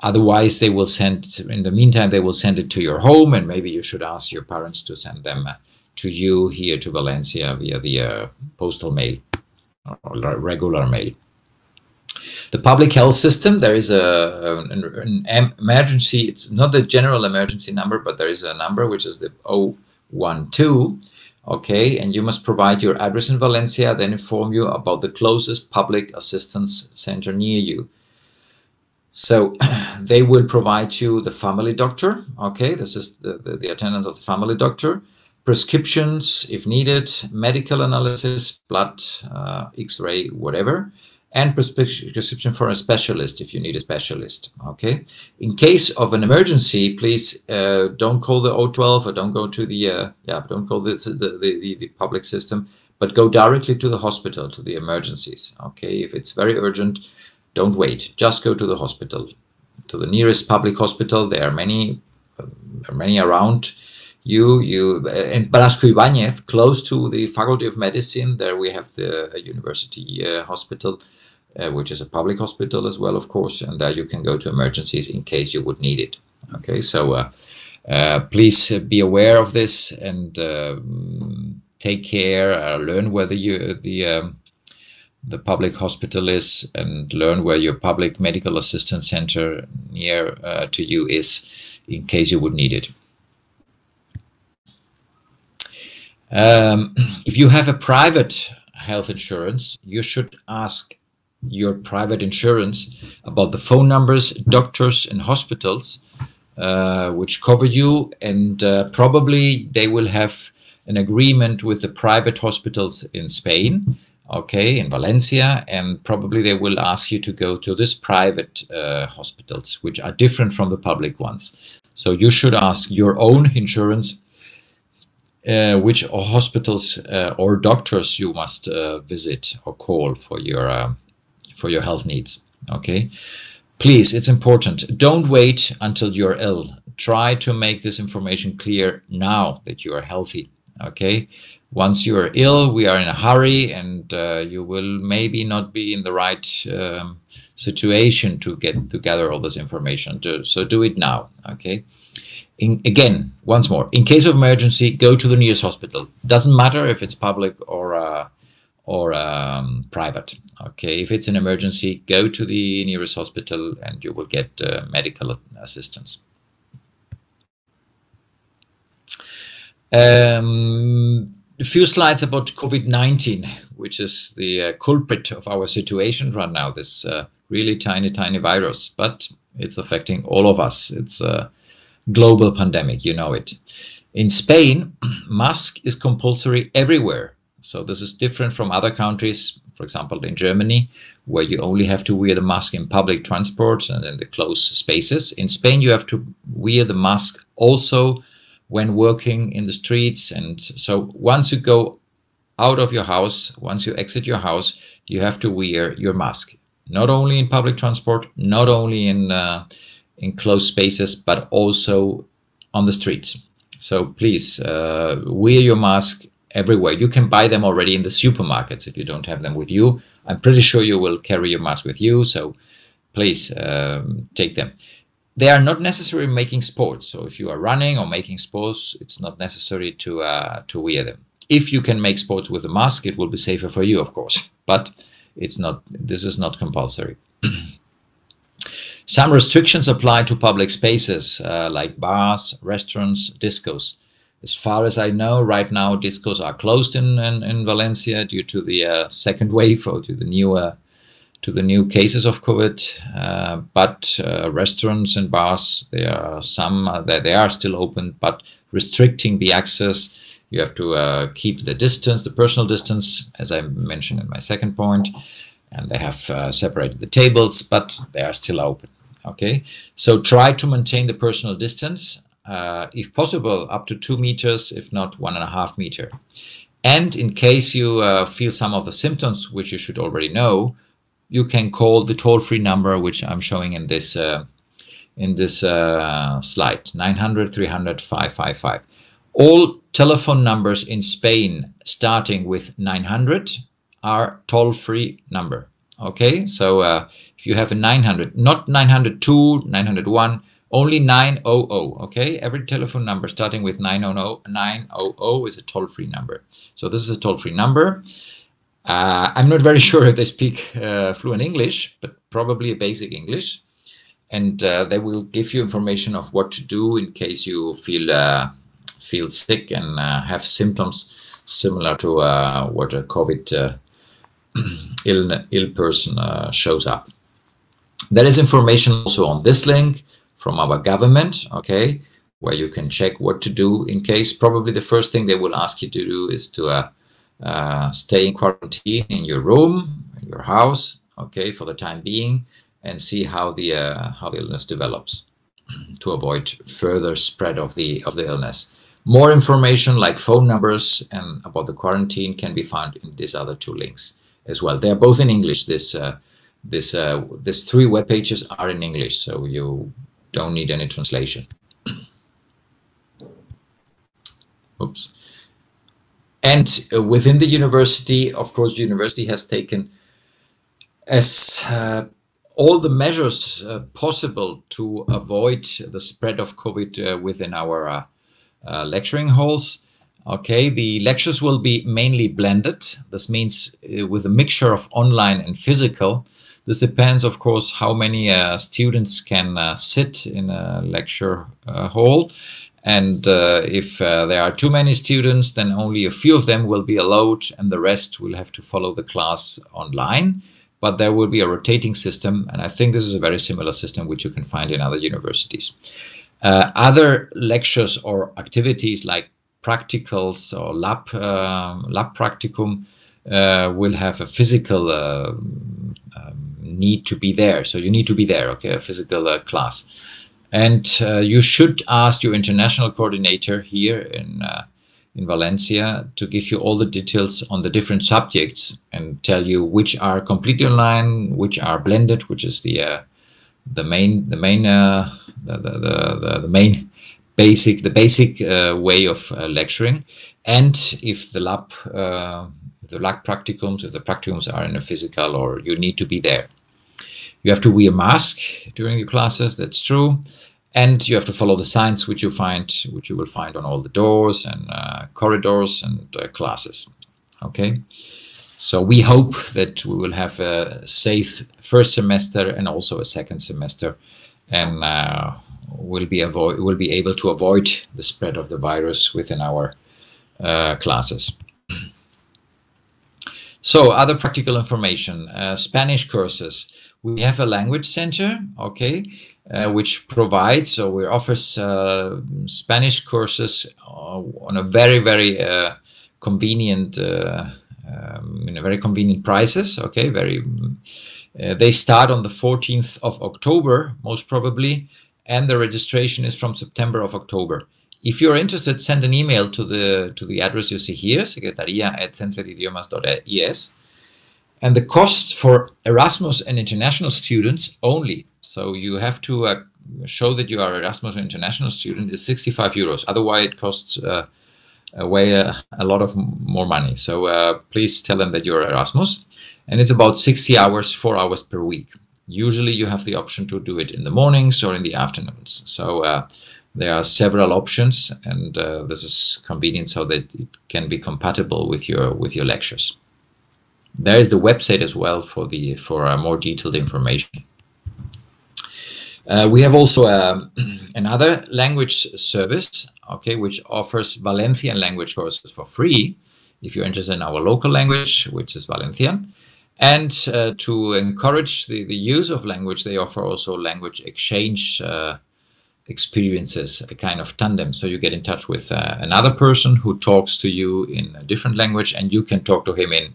Speaker 1: Otherwise, they will send, in the meantime, they will send it to your home and maybe you should ask your parents to send them uh, to you here to Valencia via the uh, postal mail or regular mail. The public health system, there is a, an, an emergency, it's not the general emergency number, but there is a number which is the 012, okay, and you must provide your address in Valencia, then inform you about the closest public assistance center near you. So they will provide you the family doctor, okay, this is the, the, the attendance of the family doctor, prescriptions if needed, medical analysis, blood, uh, x-ray, whatever, and prescription for a specialist if you need a specialist. Okay. In case of an emergency, please uh, don't call the 012 or don't go to the uh, yeah don't call the the, the the public system, but go directly to the hospital to the emergencies. Okay. If it's very urgent, don't wait. Just go to the hospital, to the nearest public hospital. There are many, there are many around you you uh, in Blasco Ibañez, close to the Faculty of Medicine. There we have the university uh, hospital uh, which is a public hospital as well, of course, and there you can go to emergencies in case you would need it. Okay, so uh, uh, please be aware of this and um, take care. Uh, learn whether you the um, the public hospital is, and learn where your public medical assistance center near uh, to you is, in case you would need it. Um, if you have a private health insurance, you should ask your private insurance about the phone numbers, doctors, and hospitals uh, which cover you, and uh, probably they will have an agreement with the private hospitals in Spain, okay, in Valencia, and probably they will ask you to go to these private uh, hospitals, which are different from the public ones. So you should ask your own insurance uh, which hospitals uh, or doctors you must uh, visit or call for your um, for your health needs. Okay. Please, it's important. Don't wait until you're ill. Try to make this information clear now that you are healthy. Okay. Once you are ill, we are in a hurry and uh, you will maybe not be in the right um, situation to get to gather all this information. So do it now. Okay. In, again, once more, in case of emergency, go to the nearest hospital. Doesn't matter if it's public or uh, or um, private. Okay, if it's an emergency, go to the nearest hospital and you will get uh, medical assistance. Um, a few slides about COVID-19, which is the uh, culprit of our situation right now, this uh, really tiny, tiny virus, but it's affecting all of us. It's a global pandemic, you know it. In Spain, mask is compulsory everywhere. So this is different from other countries, for example, in Germany, where you only have to wear the mask in public transport and in the closed spaces. In Spain, you have to wear the mask also when working in the streets. And so once you go out of your house, once you exit your house, you have to wear your mask, not only in public transport, not only in, uh, in closed spaces, but also on the streets. So please uh, wear your mask everywhere. You can buy them already in the supermarkets if you don't have them with you. I'm pretty sure you will carry your mask with you. So please um, take them they are not necessarily making sports. So if you are running or making sports, it's not necessary to uh, to wear them. If you can make sports with a mask, it will be safer for you, of course. But it's not. This is not compulsory. Some restrictions apply to public spaces uh, like bars, restaurants, discos. As far as I know, right now discos are closed in in, in Valencia due to the uh, second wave or to the new uh, to the new cases of COVID. Uh, but uh, restaurants and bars, there are some uh, that they are still open, but restricting the access. You have to uh, keep the distance, the personal distance, as I mentioned in my second point, and they have separated the tables, but they are still open. Okay, so try to maintain the personal distance, uh, if possible, up to two meters, if not one and a half meter. And in case you feel some of the symptoms, which you should already know, you can call the toll-free number, which I'm showing in this uh, in this uh, slide, 900 300 555. All telephone numbers in Spain starting with 900 are toll-free number. Okay, so uh, if you have a 900, not 902, 901, only 900. Okay, every telephone number starting with 900, 900 is a toll-free number. So this is a toll-free number. Uh, I'm not very sure if they speak uh, fluent English, but probably a basic English. And uh, they will give you information of what to do in case you feel uh, feel sick and uh, have symptoms similar to uh, what a COVID ill, ill person shows up. There is information also on this link from our government, okay, where you can check what to do in case probably the first thing they will ask you to do is to uh, stay in quarantine in your room, in your house, okay, for the time being, and see how the uh, how the illness develops to avoid further spread of the of the illness. More information like phone numbers and about the quarantine can be found in these other two links as well. They are both in English. This uh, this uh, this three web pages are in English, so you don't need any translation. Oops. And uh, within the university, of course, university has taken as uh, all the measures uh, possible to avoid the spread of COVID uh, within our uh, uh, lecturing halls. Okay, the lectures will be mainly blended. This means with a mixture of online and physical. This depends, of course, how many students can sit in a lecture hall and uh, if uh, there are too many students, then only a few of them will be allowed and the rest will have to follow the class online. But there will be a rotating system. And I think this is a very similar system which you can find in other universities. Uh, other lectures or activities like practicals or lab, um, lab practicum uh, will have a physical uh, um, need to be there. So you need to be there, okay, a physical uh, class. And uh, you should ask your international coordinator here in, uh, in Valencia to give you all the details on the different subjects and tell you which are completely online, which are blended, which is the uh, the main the main uh, the, the, the, the, main basic the basic uh, way of uh, lecturing, and if the lab the lab practicums, if the practicums are in a physical or you need to be there. You have to wear a mask during your classes, that's true. And you have to follow the signs which you find, which you will find on all the doors and uh, corridors and uh, classes. Okay. So we hope that we will have a safe first semester and also a second semester, and uh, will be avoid will be able to avoid the spread of the virus within our uh, classes. So other practical information, uh, Spanish courses. We have a language center, okay, uh, which provides, we offers uh, Spanish courses uh, on a very, very uh, convenient um, in a very convenient prices. Okay, very. Uh, they start on the 14th of October, most probably, and the registration is from September of October. If you're interested, send an email to the to the address you see here, secretaria at centredidiomas.es. And the cost for Erasmus and international students only, so you have to uh, show that you are Erasmus international student, is 65 euros. Otherwise, it costs uh, way a, a, lot of more money. So uh, please tell them that you're Erasmus. And it's about 60 hours, four hours per week. Usually you have the option to do it in the mornings or in the afternoons. So uh, there are several options and uh, this is convenient so that it can be compatible with your with your lectures. There is the website as well for the for uh, more detailed information. Uh, we have also uh, another language service, okay, which offers Valencian language courses for free if you're interested in our local language, which is Valencian. And uh, to encourage the, the use of language, they offer also language exchange uh, experiences, a kind of tandem. So you get in touch with uh, another person who talks to you in a different language, and you can talk to him in,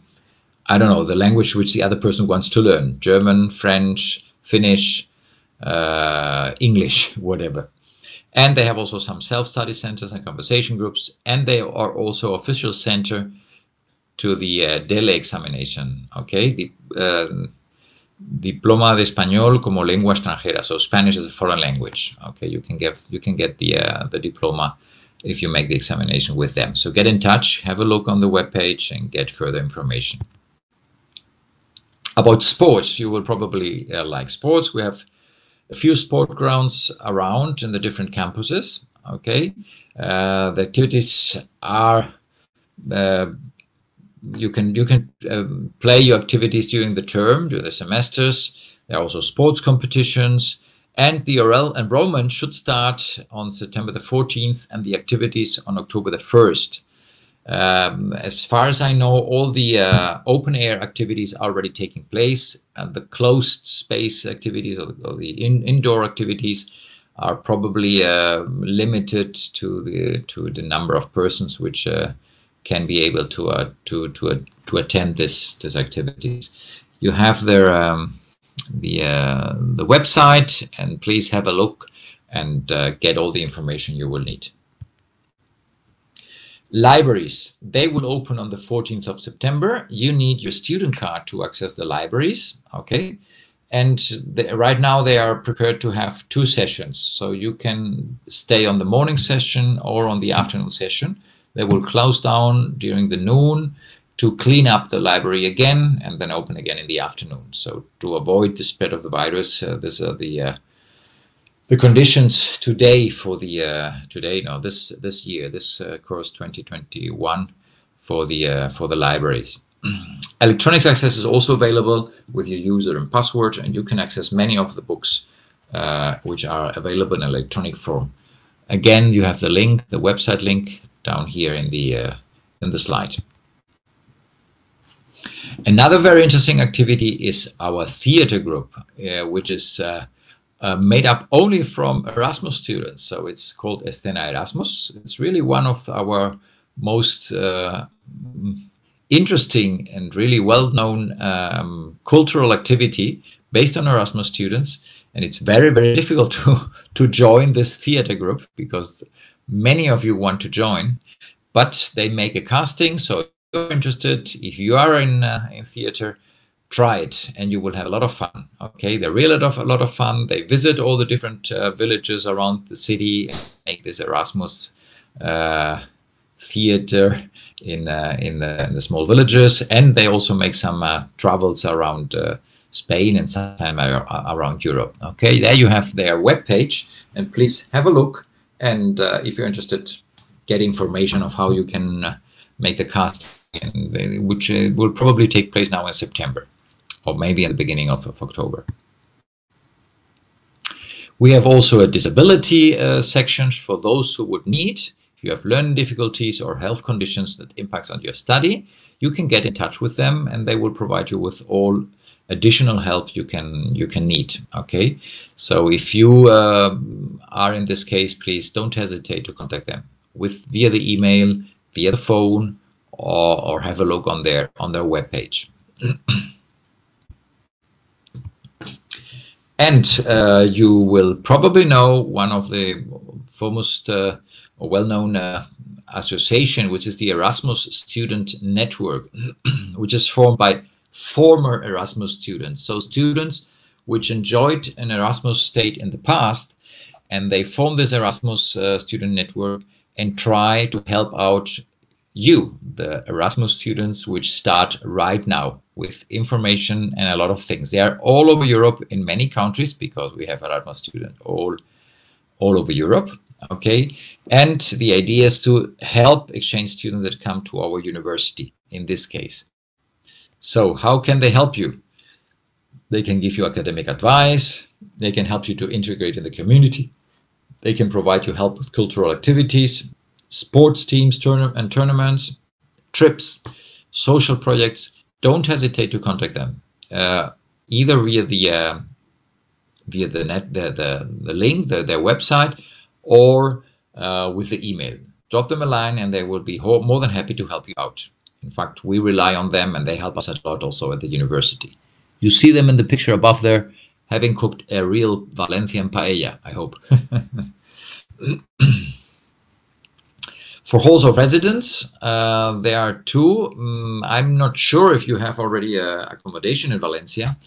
Speaker 1: I don't know, the language which the other person wants to learn German, French, Finnish, uh, English, whatever. And they have also some self-study centers and conversation groups, and they are also official center to the uh, DELE examination, okay? The uh, Diploma de Español como lengua extranjera, so Spanish is a foreign language, okay? You can get you can get the uh, the diploma if you make the examination with them. So get in touch, have a look on the webpage, and get further information. About sports, you will probably uh, like sports. We have a few sport grounds around in the different campuses. Okay, uh, the activities are uh, you can you can uh, play your activities during the term, during the semesters. There are also sports competitions, and the URL enrollment should start on September the 14th, and the activities on October the 1st. Um, as far as I know, all the uh, open air activities are already taking place, and the closed space activities or, or the in, indoor activities are probably uh, limited to the to the number of persons which uh, can be able to uh, to to to attend this this activities. You have their um, the uh, the website, and please have a look and uh, get all the information you will need. Libraries, they will open on the 14th of September. You need your student card to access the libraries, okay? And right now they are prepared to have two sessions. So you can stay on the morning session or on the afternoon session. They will close down during the noon to clean up the library again and then open again in the afternoon. So to avoid the spread of the virus, uh, these are the uh, the conditions today for the uh, today no this this year this uh, course 2021 for the uh, for the libraries. Electronics access is also available with your user and password and you can access many of the books uh, which are available in electronic form. Again you have the link the website link down here in the uh, in the slide. Another very interesting activity is our theater group uh, which is uh, made up only from Erasmus students. So it's called Escena Erasmus. It's really one of our most uh, interesting and really well-known um, cultural activity based on Erasmus students. And it's very, very difficult to, to join this theater group because many of you want to join, but they make a casting. So if you're interested, if you are in, uh, in theater, try it and you will have a lot of fun okay? They're really a lot of, a lot of fun. They visit all the different uh, villages around the city and make this erasmus uh, theater in uh, in, the, in, the, small villages. And they also make some uh, travels around uh, spain and sometimes around europe okay? There you have their web page and please have a look. And uh, if you're interested get information of how you can make the cast, which will probably take place now in September, or maybe at the beginning of, of October. We have also a disability uh, section for those who would need. If you have learning difficulties or health conditions that impacts on your study, you can get in touch with them and they will provide you with all additional help you can you can need okay so if you uh, are in this case please don't hesitate to contact them with via the email via the phone or, or have a look on their on their webpage and uh, you will probably know one of the foremost uh, well-known uh, association which is the Erasmus Student Network which is formed by former Erasmus students. So students which enjoyed an Erasmus state in the past, and they form this Erasmus uh, student network and try to help out you, the Erasmus students, which start right now with information and a lot of things. They are all over Europe in many countries because we have Erasmus students all, all over Europe. Okay. And the idea is to help exchange students that come to our university in this case. So how can they help you? They can give you academic advice. They can help you to integrate in the community. They can provide you help with cultural activities, sports teams and tournaments, trips, social projects. Don't hesitate to contact them, uh, either via the uh, via the net the, the, the link, the, their website, or uh, with the email. Drop them a line and they will be more than happy to help you out. In fact, we rely on them and they help us a lot also at the university. You see them in the picture above there, having cooked a real Valencian paella, I hope. For halls of residence, uh, there are two. Um, I'm not sure if you have already a accommodation in Valencia.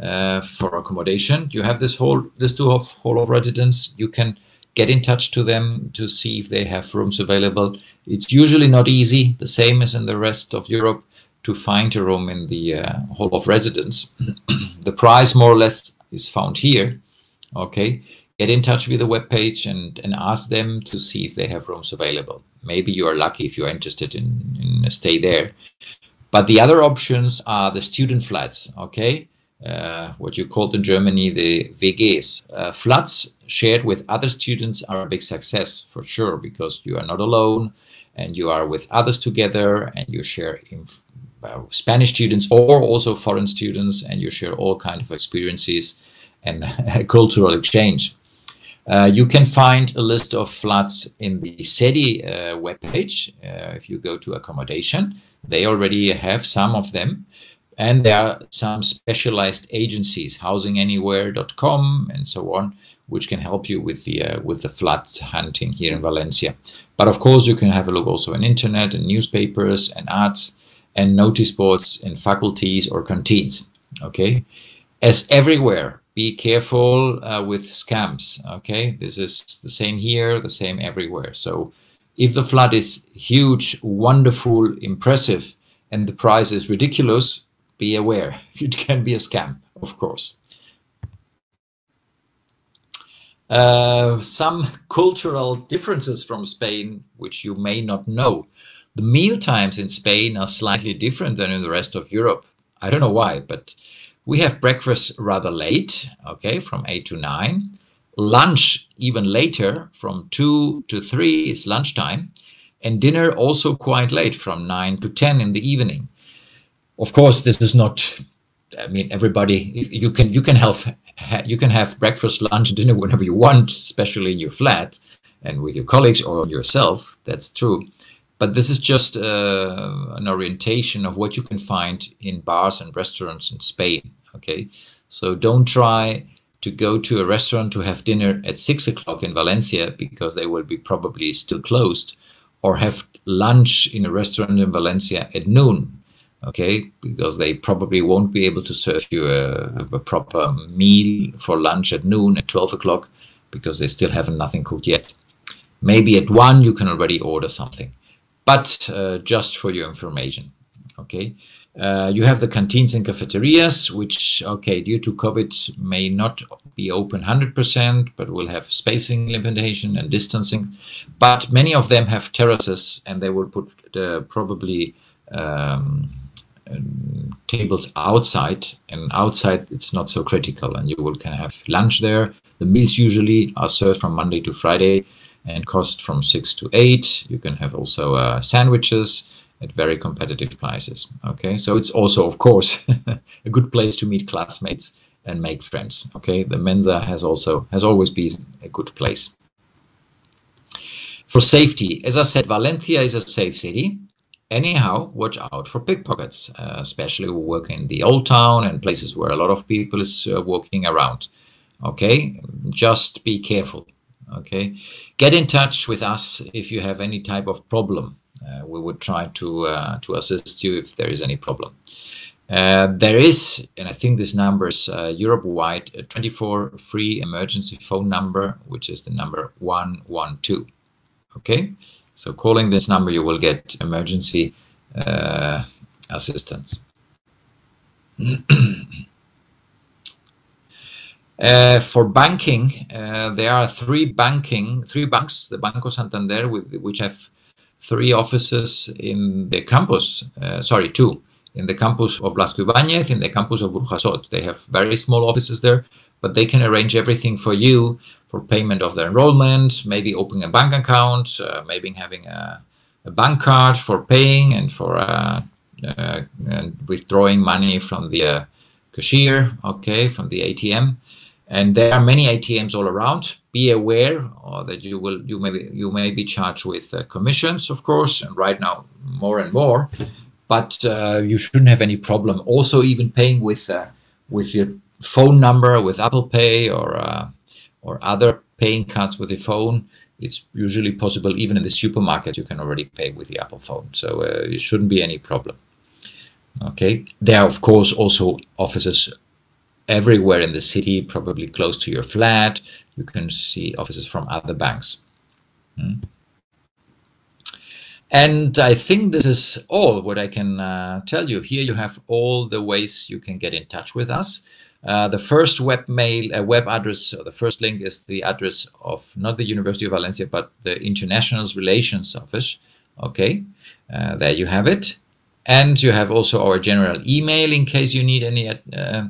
Speaker 1: Uh, for accommodation, you have this whole, this two of hall of residence. You can get in touch to them to see if they have rooms available. It's usually not easy, the same as in the rest of Europe, to find a room in the uh, hall of residence. the price more or less is found here. Okay, get in touch with the webpage and, and ask them to see if they have rooms available. Maybe you are lucky if you're interested in, in a stay there. But the other options are the student flats, okay? Uh, what you called in Germany the WGs. Uh, flats shared with other students are a big success for sure because you are not alone and you are with others together and you share uh, Spanish students or also foreign students and you share all kind of experiences and cultural exchange. Uh, you can find a list of flats in the SEDI uh, webpage. Uh, if you go to accommodation, they already have some of them. And there are some specialized agencies, housinganywhere.com and so on, which can help you with the uh, with the flat hunting here in Valencia. But of course, you can have a look also in internet and newspapers and ads and notice boards in faculties or canteens. Okay, as everywhere, be careful uh, with scams. Okay, this is the same here, the same everywhere. So if the flood is huge, wonderful, impressive, and the price is ridiculous, be aware. It can be a scam, of course. Uh, some cultural differences from Spain, which you may not know. The meal times in Spain are slightly different than in the rest of Europe. I don't know why, but we have breakfast rather late, okay, from 8 to 9. Lunch even later, from 2 to 3 is lunchtime. And dinner also quite late, from 9 to 10 in the evening of course, this is not. I mean, everybody. You can you can have you can have breakfast, lunch, dinner whenever you want, especially in your flat and with your colleagues or yourself. That's true. But this is just uh, an orientation of what you can find in bars and restaurants in Spain. Okay, so don't try to go to a restaurant to have dinner at six o'clock in Valencia because they will be probably still closed, or have lunch in a restaurant in Valencia at noon okay? Because they probably won't be able to serve you a, a, proper meal for lunch at noon at 12 o'clock because they still haven't nothing cooked yet. Maybe at one you can already order something but uh, just for your information okay uh, you have the canteens and cafeterias which okay due to covid may not be open 100%, but will have spacing limitation and distancing. But many of them have terraces, and they will put uh, probably um, tables outside, and outside it's not so critical, and you will can have lunch there. The meals usually are served from Monday to Friday, and cost from six to eight. You can have also uh, sandwiches at very competitive prices. Okay, so it's also, of course, a good place to meet classmates and make friends. Okay, the Mensa has also has always been a good place. For safety, as I said, Valencia is a safe city. Anyhow, watch out for pickpockets, uh, especially who work in the old town and places where a lot of people is uh, walking around. Okay, just be careful. Okay, get in touch with us if you have any type of problem. Uh, we would try to uh, to assist you if there is any problem. Uh, there is, and I think this number is uh, Europe-wide, a 24 free emergency phone number, which is the number 112. Okay, so calling this number, you will get emergency uh, assistance. Uh, for banking, uh, there are three banking, three banks, the Banco Santander, with, which have three offices in the campus, uh, sorry, two, in the campus of Blasco Ibáñez, in the campus of Burjassot. They have very small offices there, but they can arrange everything for you for payment of the enrollment, maybe opening a bank account, uh, maybe having a, a, bank card for paying and for uh, uh and withdrawing money from the cashier, okay, from the ATM. And there are many ATMs all around. Be aware uh, that you will you may be, you may be charged with uh, commissions, of course, and right now more and more. But uh, you shouldn't have any problem. Also, even paying with uh, with your phone number, with Apple Pay or uh, or other paying cards with your phone, it's usually possible. Even in the supermarket, you can already pay with the Apple phone, so uh, it shouldn't be any problem. Okay, there are of course also offices everywhere in the city, probably close to your flat. You can see offices from other banks. Hmm. And I think this is all what I can uh, tell you. Here you have all the ways you can get in touch with us. Uh, the first web mail, uh, web address, the first link is the address of not the University of Valencia, but the International Relations Office. Okay, uh, there you have it. And you have also our general email in case you need any uh,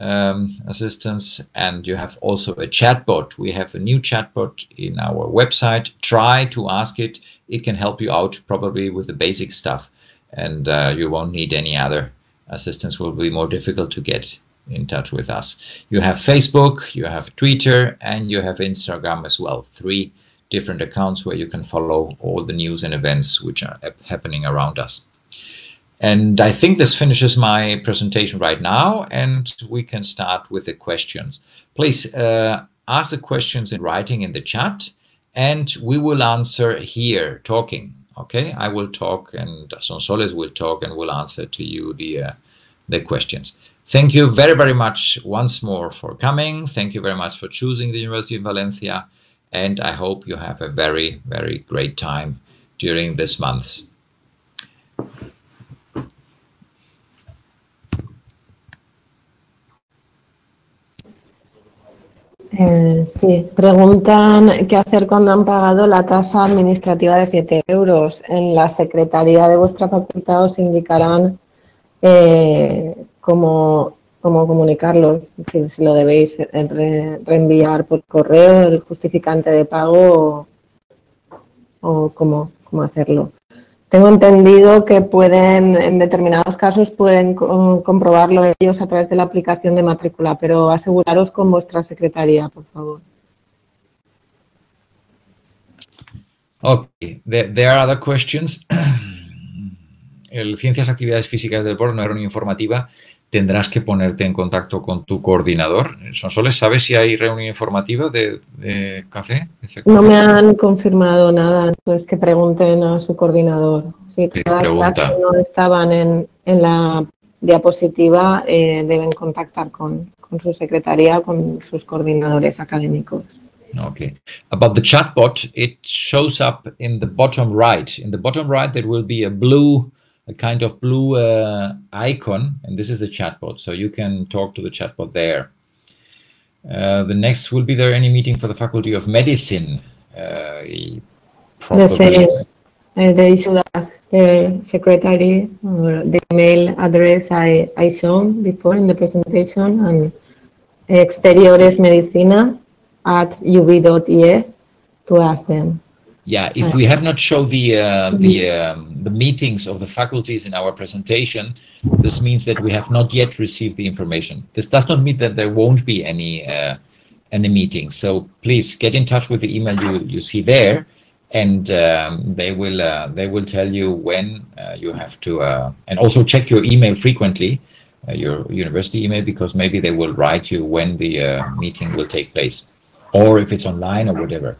Speaker 1: um, assistance and you have also a chatbot. We have a new chatbot in our website. Try to ask it. It can help you out probably with the basic stuff and uh, you won't need any other assistance will be more difficult to get in touch with us. You have Facebook, you have Twitter, and you have Instagram as well. Three different accounts where you can follow all the news and events which are happening around us. And I think this finishes my presentation right now, and we can start with the questions. Please uh, ask the questions in writing in the chat, and we will answer here talking. Okay, I will talk, and Sonsoles will talk, and will answer to you the uh, the questions. Thank you very, very much once more for coming. Thank you very much for choosing the University of Valencia, and I hope you have a very, very great time during this month.
Speaker 2: Eh, sí, preguntan qué hacer cuando han pagado la tasa administrativa de 7 euros. En la secretaría de vuestra facultad os indicarán eh, cómo, cómo, comunicarlo, si, lo debéis reenviar por correo, el justificante de pago o, cómo hacerlo. Tengo entendido que pueden, en determinados casos, pueden comprobarlo ellos a través de la aplicación de matrícula, pero aseguraros con vuestra secretaría, por favor.
Speaker 1: Okay, there, are other questions. El Ciencias, Actividades Físicas del Deporte, una reunión informativa, tendrás que ponerte en contacto con tu coordinador. Sonsoles, ¿sabes si hay reunión informativa de, café?
Speaker 2: No me han confirmado nada, entonces que pregunten a su coordinador. Si todas las que no estaban en, la diapositiva eh, deben contactar con, con su secretaría, con sus coordinadores académicos.
Speaker 1: Okay. About the chatbot, it shows up in the bottom right. In the bottom right, there will be a blue a kind of blue uh, icon, and this is the chatbot. So you can talk to the chatbot there. Uh, the next, will be there any meeting for the Faculty of Medicine? Uh,
Speaker 2: the same. Uh, they should ask the secretary or the email address I, I shown before in the presentation and exteriores medicina at uv.es to ask them.
Speaker 1: Yeah, if we have not shown the uh, the um, the meetings of the faculties in our presentation, this means that we have not yet received the information. This does not mean that there won't be any uh, any meetings. So please get in touch with the email you you see there, and um, they will uh, they will tell you when uh, you have to, uh, and also check your email frequently, uh, your university email, because maybe they will write you when the meeting will take place, or if it's online or whatever.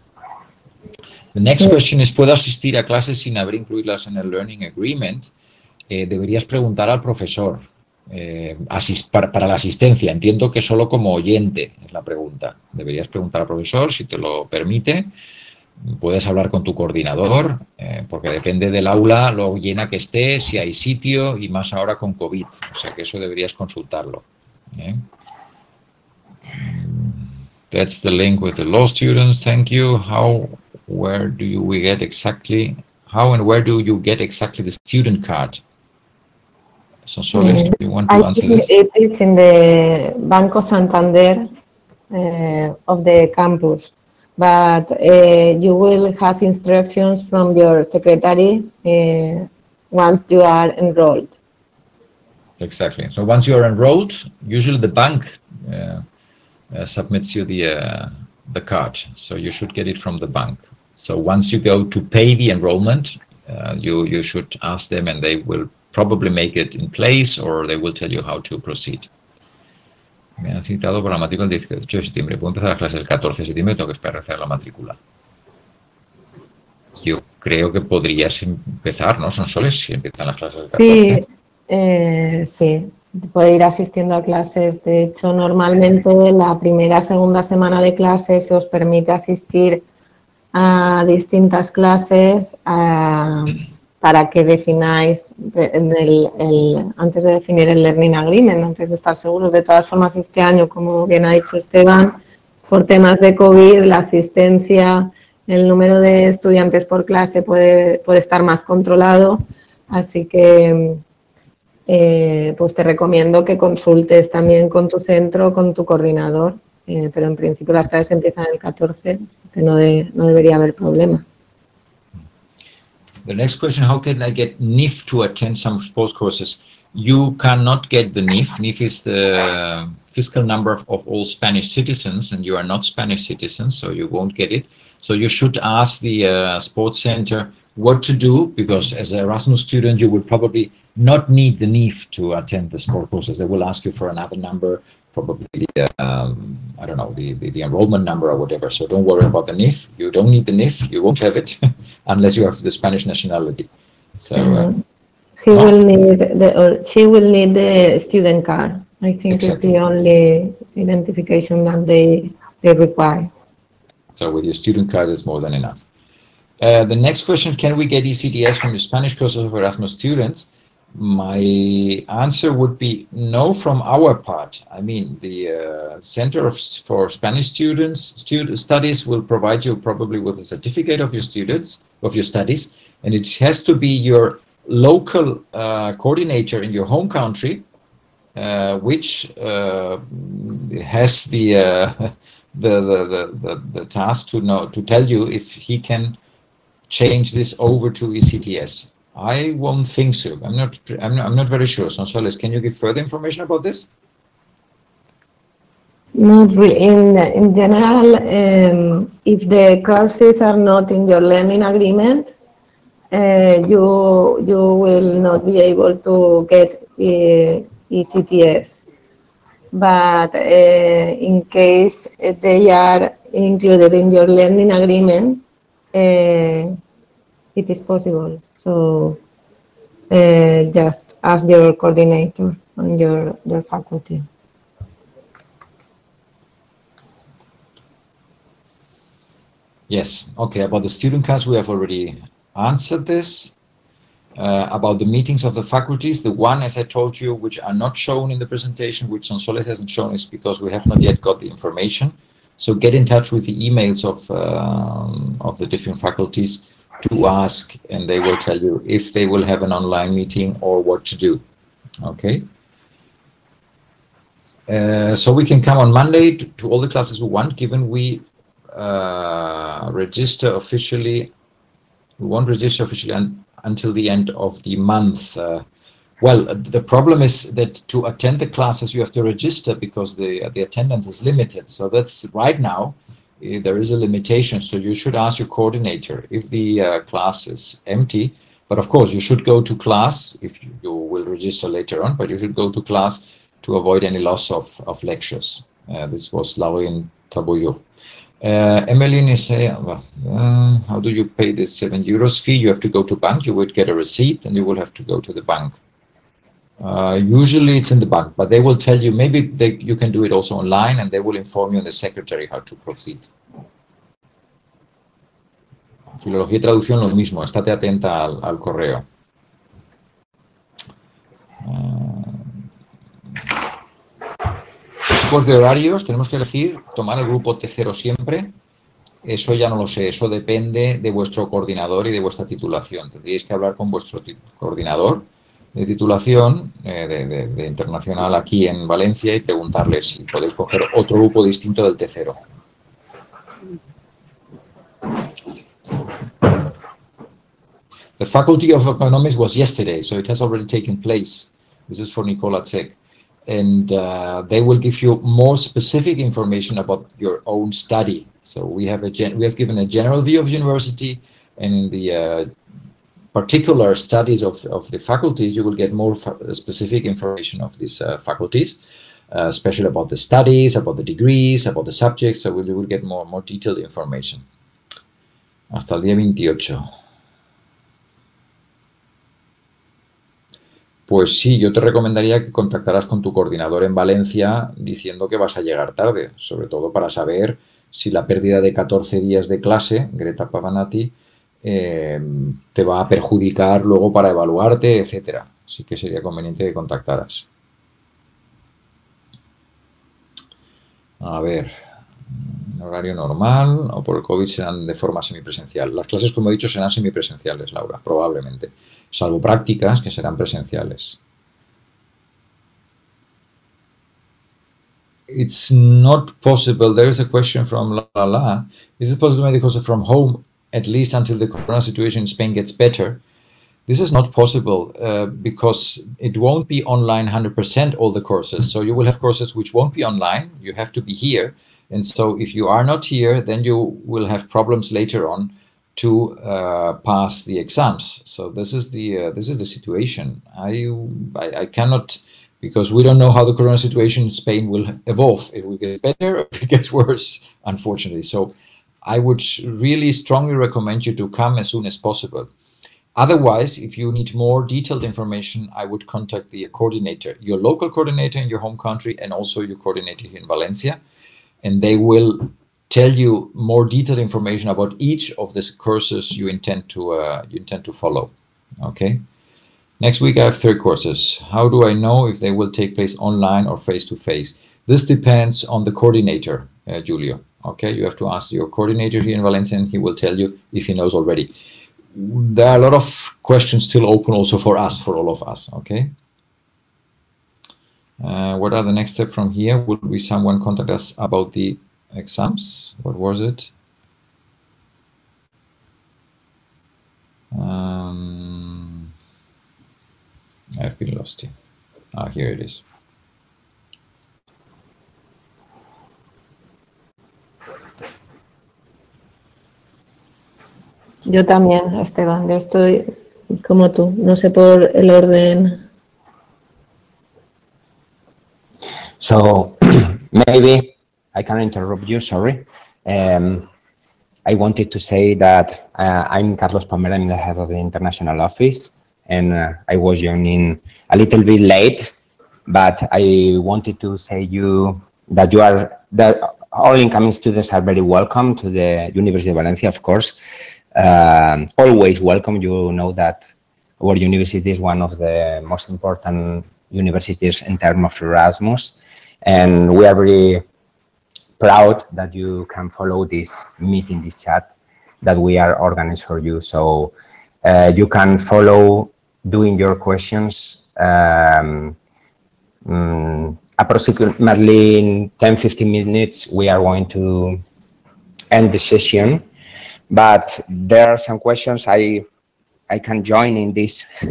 Speaker 1: The next question is, ¿puedo asistir a clases sin haber incluirlas en el Learning Agreement? Eh, deberías preguntar al profesor eh, para, para, la asistencia. Entiendo que solo como oyente es la pregunta. Deberías preguntar al profesor si te lo permite. Puedes hablar con tu coordinador, eh, porque depende del aula, lo llena que esté, si hay sitio y más ahora con COVID. O sea que eso deberías consultarlo. That's the link with the law students. Thank you. How where do you we get exactly how and where do you get exactly the student card? So, Soles, do you want to
Speaker 2: I
Speaker 1: answer
Speaker 2: think
Speaker 1: this?
Speaker 2: It is in the Banco Santander uh, of the campus, but uh, you will have instructions from your secretary uh, once you are enrolled.
Speaker 1: Exactly. So once you are enrolled, usually the bank uh, uh, submits you the uh, the card, so you should get it from the bank. So once you go to pay the enrollment, uh, you, you should ask them and they will probably make it in place or they will tell you how to proceed. Me han citado para la matrícula el 18 de septiembre. Puedo empezar las clases el 14 de septiembre, tengo que esperar a hacer la matrícula. Yo creo que podrías empezar, ¿no? Son soles si empiezan las clases el 14.
Speaker 2: Sí, eh, sí, puede ir asistiendo a clases. De hecho, normalmente la primera, segunda semana de clases os permite asistir a distintas clases para que defináis antes de definir el Learning Agreement, antes de estar seguros. De todas formas, este año, como bien ha dicho Esteban, por temas de COVID, la asistencia, el número de estudiantes por clase puede, puede estar más controlado, así que eh, pues te recomiendo que consultes también con tu centro, con tu coordinador eh, pero en principio las empiezan el 14, que no, de, no debería haber problema.
Speaker 1: The next question, how can I get NIF to attend some sports courses? You cannot get the NIF. NIF is the fiscal number of, of all Spanish citizens, and you are not Spanish citizens, so you won't get it. So you should ask the uh, sports center what to do, because as an Erasmus student, you will probably not need the NIF to attend the sport courses. They will ask you for another number probably um, I don't know the, the, the enrollment number or whatever. So don't worry about the NIF. You don't need the NIF. You won't have it unless you have the Spanish nationality. So uh,
Speaker 2: he no. will need the or she will need the student card. I think exactly. it's the only identification that they they require.
Speaker 1: So with your student card, is more than enough. Uh, the next question: Can we get ECTS from your Spanish courses of Erasmus students? My answer would be no from our part. I mean, the uh, Center of, for Spanish Students Stud Studies will provide you probably with a certificate of your students, of your studies, and it has to be your local uh, coordinator in your home country, uh, which uh, has the, uh, the, the, the, the, the task to know to tell you if he can change this over to ECTS. I won't think so. I'm not. I'm not, I'm not very sure. Sonsoles, can you give further information about this?
Speaker 2: Not really. In in general, um, if the courses are not in your learning agreement, uh, you you will not be able to get uh, ECTS. But uh, in case they are included in your learning agreement, uh, it is possible. So uh, just ask your coordinator and your, your faculty.
Speaker 1: Yes, okay, about the student cards, we have already answered this. uh, about the meetings of the faculties. The one, as I told you, which are not shown in the presentation, which Sonsoles hasn't shown, is because we have not yet got the information. So get in touch with the emails of, uh, of the different faculties to ask, and they will tell you if they will have an online meeting or what to do. Okay. Uh, so we can come on Monday to, to, all the classes we want, given we uh, register officially. We won't register officially un until the end of the month. Uh, well, the problem is that to attend the classes, you have to register because the, the attendance is limited. So that's right now, there is a limitation. So you should ask your coordinator if the uh, class is empty. But of course, you should go to class if you, you, will register later on, but you should go to class to avoid any loss of, of lectures. Uh, this was Lauren Taboyo. Uh, is saying, well, uh, how do you pay this 7 euros fee? You have to go to bank, you would get a receipt, and you will have to go to the bank. Uh, usually it's in the bank, but they will tell you, maybe they, you can do it also online, and they will inform you and the secretary how to proceed. Filología y traducción lo mismo, estate atenta al, correo. Uh, de horarios, tenemos que elegir tomar el grupo T0 siempre. Eso ya no lo sé, eso depende de vuestro coordinador y de vuestra titulación. Tendríais que hablar con vuestro coordinador de titulación eh, de, internacional aquí en Valencia y si podéis coger otro grupo distinto del T0. The Faculty of Economics was yesterday, so it has already taken place. This is for Nicola Tsek. and uh, they will give you more specific information about your own study. So we have a we have given a general view of university, and in the uh, particular studies of, of the faculties, you will get more specific information of these uh, faculties, uh, especially about the studies, about the degrees, about the subjects. So you will get more more detailed information. Hasta el día 28. Pues sí, yo te recomendaría que contactaras con tu coordinador en Valencia diciendo que vas a llegar tarde, sobre todo para saber si la pérdida de 14 días de clase, Greta Pavanati, eh, te va a perjudicar luego para evaluarte, etcétera. Así que sería conveniente que contactaras. A ver, en horario normal o por el COVID serán de forma semipresencial. Las clases, como he dicho, serán semipresenciales, Laura, probablemente salvo prácticas que serán presenciales. It's not possible. There is a question from La La La. Is it possible to from home at least until the corona situation in Spain gets better? This is not possible uh, because it won't be online 100% all the courses. So you will have courses which won't be online. You have to be here. And so if you are not here, then you will have problems later on to uh, pass the exams. So this is the uh, this is the situation. I, I, I cannot because we don't know how the corona situation in Spain will evolve. It get better, if it gets worse, unfortunately. So I would really strongly recommend you to come as soon as possible. Otherwise, if you need more detailed information, I would contact the coordinator, your local coordinator in your home country, and also your coordinator here in Valencia, and they will tell you more detailed information about each of these courses you intend to uh, you intend to follow. Okay. Next week I have three courses. How do I know if they will take place online or face to face? This depends on the coordinator, uh, Julio. Okay, you have to ask your coordinator here in Valencia, and he will tell you if he knows already. There are a lot of questions still open also for us, for all of us. Okay. Uh, what are the next steps from here? Will be someone contact us about the exams. What was it? Um, I've been lost here. Ah, here it is.
Speaker 2: Yo también, Esteban, yo estoy como tú, no sé por el orden.
Speaker 3: So, maybe I can interrupt you, sorry. Um, I wanted to say that uh, I'm Carlos Palmera, I'm the head of the international office, and uh, I was joining a little bit late, but I wanted to say you that you are that all incoming students are very welcome to the University of Valencia, of course. Um, always welcome. You know that our university is one of the most important universities in terms of Erasmus. And we are very proud that you can follow this meeting, this chat that we are organized for you. So uh, you can follow doing your questions um, um, approximately in 10, 15 minutes, we are going to end the session. But there are some questions I I can join in this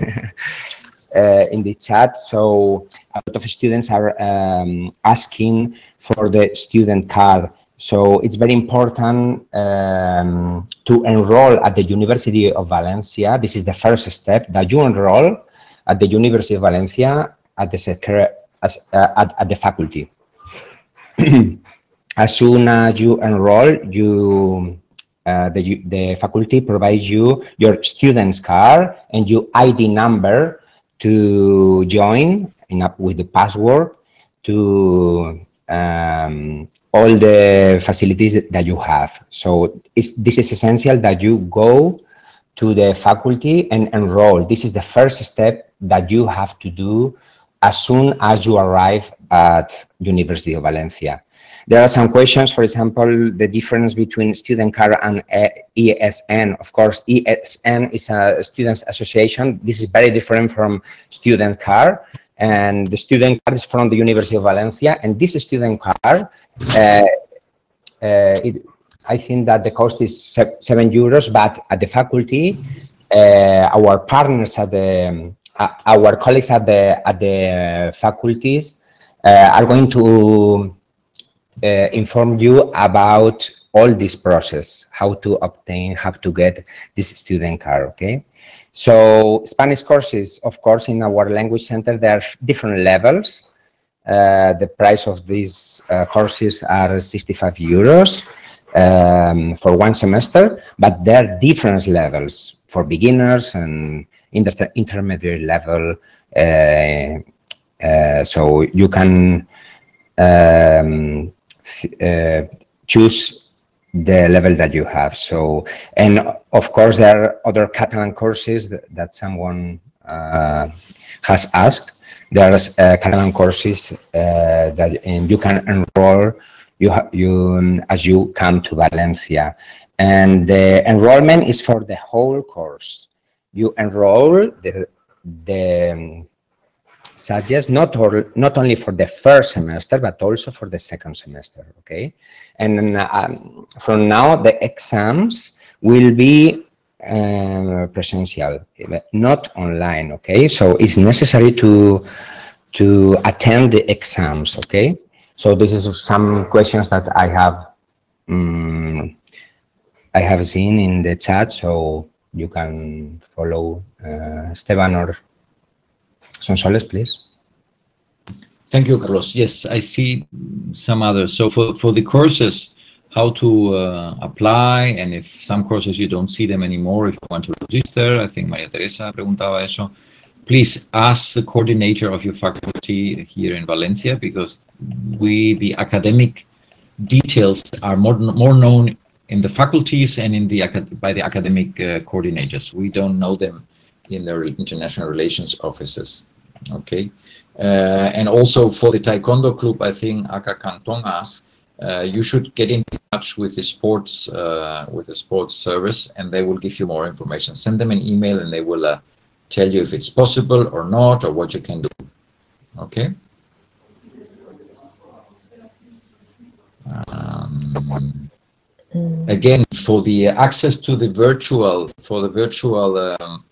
Speaker 3: uh, in the chat. So a lot of students are um, asking for the student card. So it's very important um, to enroll at the University of Valencia. This is the first step that you enroll at the University of Valencia at the as, uh, at, at the faculty. as soon as you enroll, you uh, the, the faculty provides you your student's card and your ID number to join in up with the password to um, all the facilities that you have. So this is essential that you go to the faculty and enroll. This is the first step that you have to do as soon as you arrive at University of Valencia. There are some questions, for example, the difference between student car and ESN. Of course, ESN is a students association. This is very different from student car. And the student card is from the University of Valencia. And this student car, uh, uh, it, I think that the cost is seven euros, but at the faculty, uh, our partners at the, our colleagues at the, at the faculties are going to uh, inform you about all this process, how to obtain, how to get this student card, okay? So Spanish courses, of course, in our language center, there are different levels. Uh, the price of these uh, courses are 65 euros um, for one semester, but there are different levels for beginners and inter intermediate level. Uh, uh so you can um, uh, choose the level that you have. So, and of course, there are other Catalan courses that, that someone uh, has asked. There are uh, Catalan courses uh, that you can enroll you, you um, as you come to Valencia. And the enrollment is for the whole course. You enroll the, the um, suggest not, or, not only for the first semester, but also for the second semester, okay? And um, from now, the exams will be uh, presential, not online, okay? So it's necessary to, to attend the exams, okay? So this is some questions that I have um, I have seen in the chat, so you can follow uh, Esteban or Sonsoles, please.
Speaker 1: Thank you, Carlos. Yes, I see some others. So for, for the courses, how to uh, apply, and if some courses you don't see them anymore, if you want to register, I think Maria Teresa preguntaba eso. Please ask the coordinator of your faculty here in Valencia because we, the academic details are more, more known in the faculties and in the by the academic uh, coordinators. We don't know them in their international relations offices. Okay, uh, and also for the Taekwondo club, I think Aka Canton asked, uh, you should get in touch with the sports uh, with the sports service, and they will give you more information. Send them an email, and they will uh, tell you if it's possible or not, or what you can do. Okay. Um, again, for the access to the virtual, for the virtual um,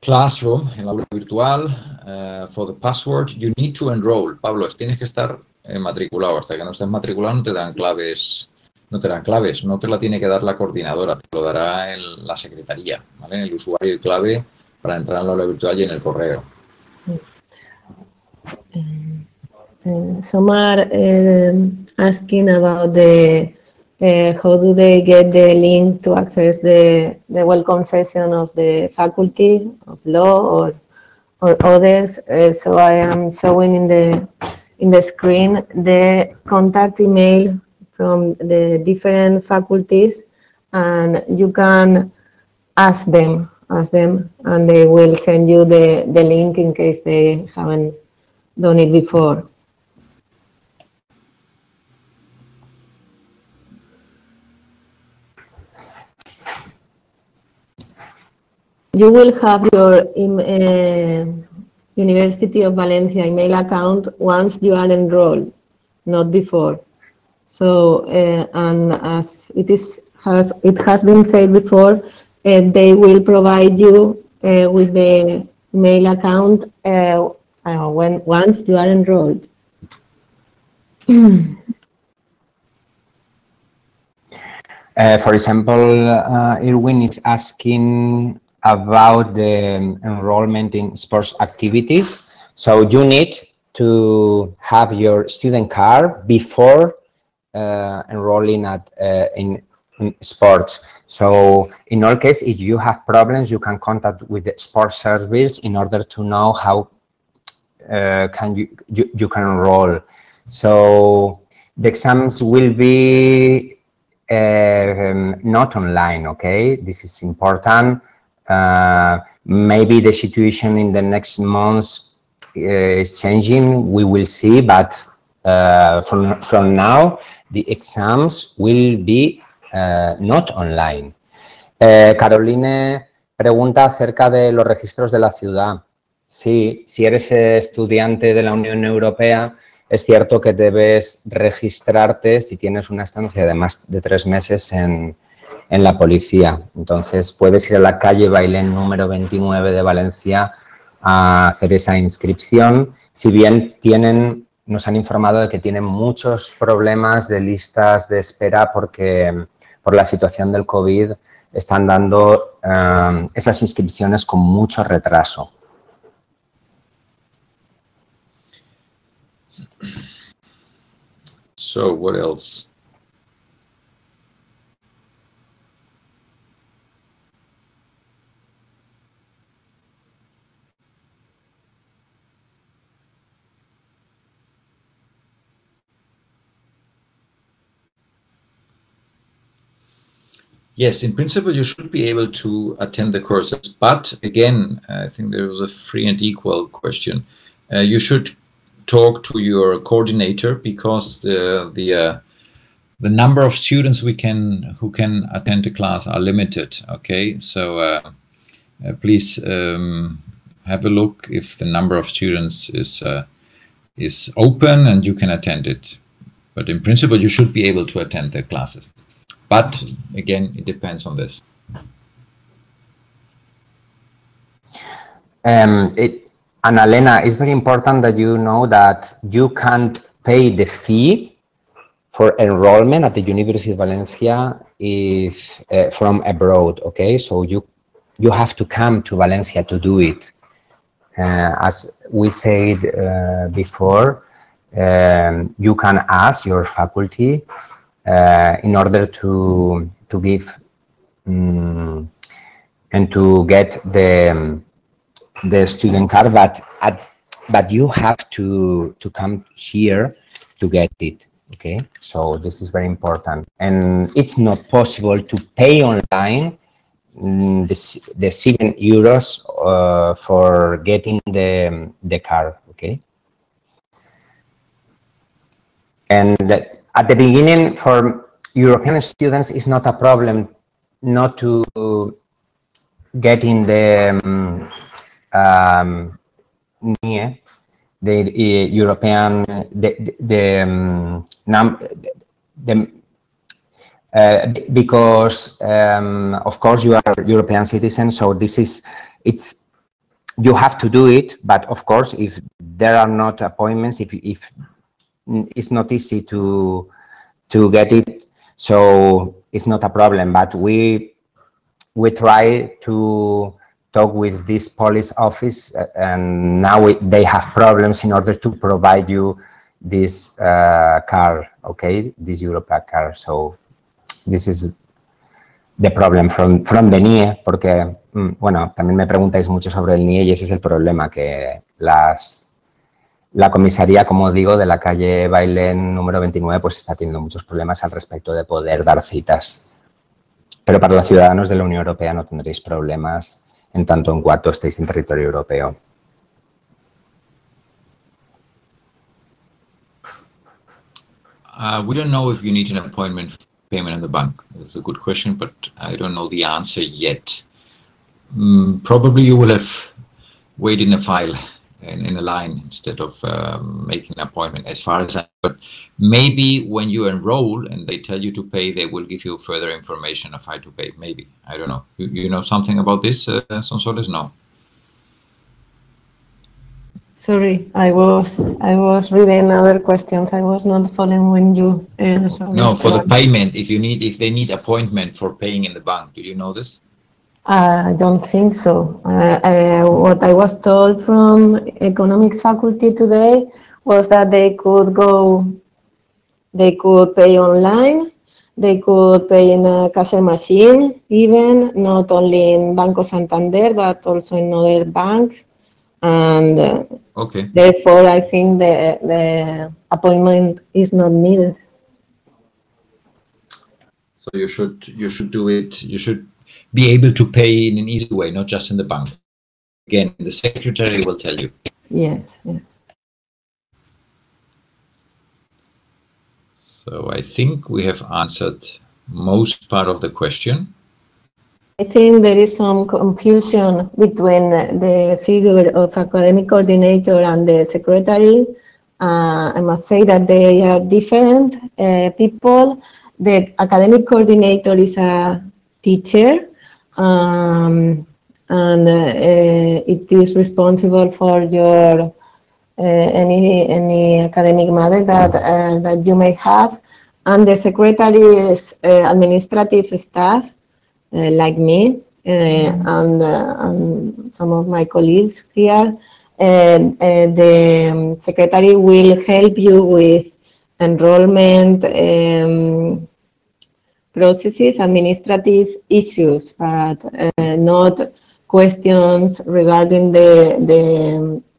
Speaker 1: classroom, el aula virtual, uh, for the password, you need to enroll. Pablo, tienes que estar eh, matriculado. Hasta que no estés matriculado no te dan claves, no te dan claves, no te la tiene que dar la coordinadora, te lo dará el, la secretaría, ¿vale? El usuario y clave para entrar en la aula virtual y en el correo.
Speaker 2: Some are uh, asking about the uh, how do they get the link to access the, the welcome session of the faculty of law or or others. Uh, so I am showing in the in the screen the contact email from the different faculties and you can ask them ask them and they will send you the, the link in case they haven't done it before. You will have your uh, University of Valencia email account once you are enrolled, not before. So, uh, and as it is has it has been said before, uh, they will provide you uh, with the mail account uh, uh, when once you are enrolled.
Speaker 3: Uh, for example, Irwin is asking about the enrollment in sports activities. So you need to have your student card before uh, enrolling at uh, in, in, sports. So in all case, if you have problems, you can contact with the sports service in order to know how uh, can you, you, you can enroll. So the exams will be um, not online, okay? This is important. Uh, maybe the situation in the next months uh, is changing. We will see, but uh, from from now the exams will be not online. Caroline pregunta acerca de los registros de la ciudad. Sí, si eres estudiante de la Unión Europea, es cierto que debes registrarte si tienes una estancia de más de tres meses en, en la policía. Entonces puedes ir a la calle Bailén número 29 de Valencia a hacer esa inscripción. Si bien tienen, nos han informado de que tienen muchos problemas de listas de espera porque por la situación del COVID están dando eh, esas inscripciones con mucho retraso.
Speaker 1: So what else? Yes, in principle, you should be able to attend the courses. But again, I think there was a free and equal question. Uh, you should talk to your coordinator because the the uh, the number of students we can who can attend the class are limited. Okay, so uh, uh please um, have a look if the number of students is uh, is open and you can attend it. But in principle, you should be able to attend the classes. But again, it depends on this.
Speaker 3: Um, it, Annalena, it's very important that you know that you can't pay the fee for enrollment at the University of Valencia if uh, from abroad. Okay, so you you have to come to Valencia to do it. Uh, as we said uh, before, um, you can ask your faculty in order to to give um, and to get the the student card, but at, but you have to to come here to get it. Okay, so this is very important, and it's not possible to pay online mm, the, the seven euros uh, for getting the the card. Okay, and that at the beginning, for European students, it's not a problem not to get in the um, um, the uh, European, the, the, the um, num, the, uh, because um, of course you are European citizen, so this is it's you have to do it. But of course, if there are not appointments, if if it's not easy to to get it. So it's not a problem but we we try to talk with this police office uh, and now we, they have problems in order to provide you this uh, car okay? This Europa car. So this is the problem from from the NIE porque mm, bueno también me preguntáis mucho sobre el NIE y ese es el problema que las La comisaría, como digo, de la calle Bailén número 29, pues está teniendo muchos problemas al respecto de poder dar citas. Pero para los ciudadanos de la Unión Europea no tendréis problemas en tanto en cuanto estéis en territorio europeo.
Speaker 1: Uh, we don't know if you need an appointment payment in the bank. It's a good question, but I don't know the answer yet. Mm, probably you will have wait in a file in, in a line instead of um, making an appointment as far as I but maybe when you enroll and they tell you to pay they will give you further information of how to pay maybe I don't know you, you know something about this uh, Sonsoles no
Speaker 2: Sorry, I was I was reading other questions. I was not following when you. Uh,
Speaker 1: no, for the payment, if you need, if they need appointment for paying in the bank, do you know this?
Speaker 2: I don't think so. Uh, uh, what I was told from economics faculty today was that they could go, they could pay online, they could pay in a cashier machine, even not only in Banco Santander but also in other banks, and uh,
Speaker 1: okay.
Speaker 2: therefore I think the the appointment is not needed.
Speaker 1: So you should you should do it. You should be able to pay in an easy way, not just in the bank. Again, the secretary will tell you.
Speaker 2: Yes, yes.
Speaker 1: So I think we have answered most part of the question.
Speaker 2: I think there is some confusion between the figure of academic coordinator and the secretary. Uh, I must say that they are different uh, people. The academic coordinator is a teacher um, and uh, it is responsible for your uh, any any academic matter that uh, that you may have, and the secretary is administrative staff like me and, and some of my colleagues here. And the um, secretary will help you with enrollment. Um, processes, administrative issues, but uh, not questions regarding the, the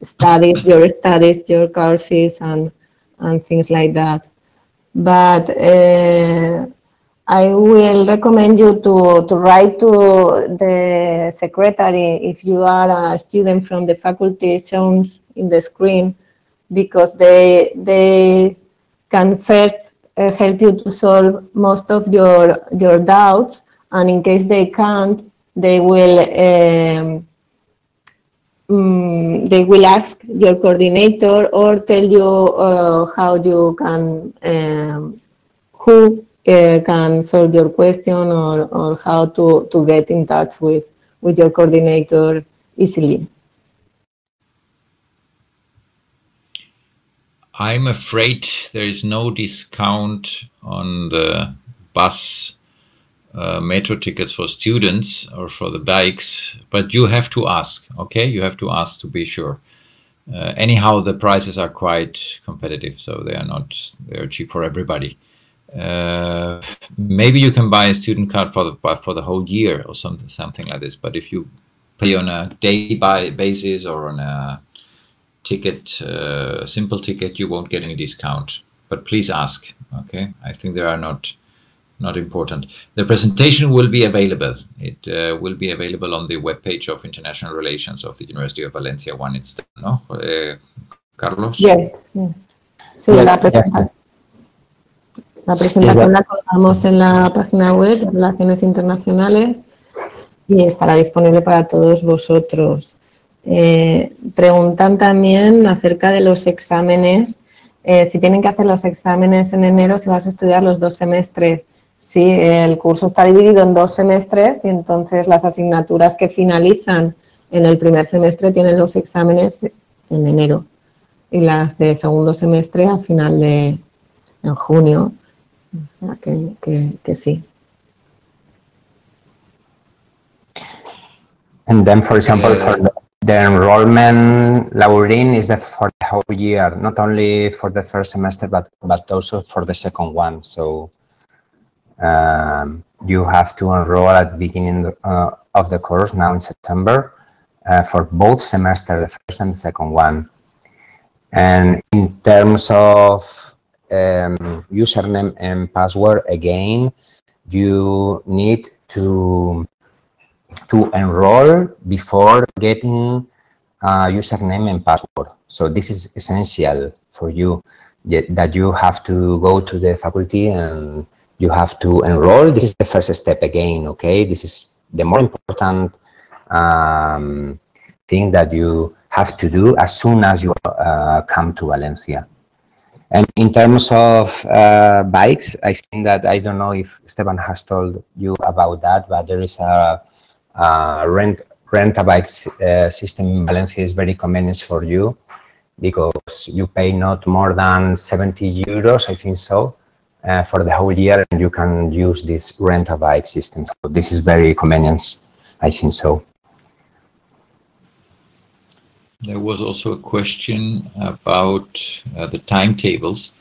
Speaker 2: studies, your studies, your courses, and, and things like that. But uh, I will recommend you to, to write to the secretary if you are a student from the faculty shown in the screen, because they, they can first uh, help you to solve most of your your doubts and in case they can't they will um, um, they will ask your coordinator or tell you uh, how you can um, who uh, can solve your question or, or how to, to get in touch with, with your coordinator easily.
Speaker 1: I'm afraid there is no discount on the bus uh, metro tickets for students or for the bikes, but you have to ask, okay? You have to ask to be sure. Uh, anyhow, the prices are quite competitive, so they are not, they are cheap for everybody. Uh, maybe you can buy a student card for the for the whole year or something something like this. But if you pay on a day by basis or on a ticket, uh, simple ticket, you won't get any discount. But please ask. Okay, I think they are not not important. The presentation will be available. It uh, will be available on the webpage of International Relations of the University of Valencia when it's done, ¿no? Uh, Carlos?
Speaker 2: Yes, yes. Sí, yes, la, presentación, yes. la presentación la colgamos en la página web de Relaciones Internacionales y estará disponible para todos vosotros. Eh, preguntan también acerca de los exámenes, eh, si tienen que hacer los exámenes en enero, si vas a estudiar los dos semestres. Sí, el curso está dividido en dos semestres y entonces las asignaturas que finalizan en el primer semestre tienen los exámenes en enero y las de segundo semestre a final de en junio. Que, que, que sí.
Speaker 3: And then, for example, for the, the enrollment Laurin is the, for the whole year, not only for the first semester, but, but also for the second one. So um, you have to enroll at the beginning uh, of the course now in September uh, for both semesters, the first and second one. And in terms of um, username and password, again, you need to to enroll before getting a username and password. So this is essential for you that you have to go to the faculty and you have to enroll. This is the first step again, okay? This is the more important um, thing that you have to do as soon as you uh, come to Valencia. And in terms of uh, bikes, I think that I don't know if Esteban has told you about that, but there is a rent rent a bike uh, system in is very convenient for you because you pay not more than 70 euros, I think so, uh, for the whole year, and you can use this rent a bike system. So this is very convenient, I think so.
Speaker 1: There was also a question about uh, the timetables.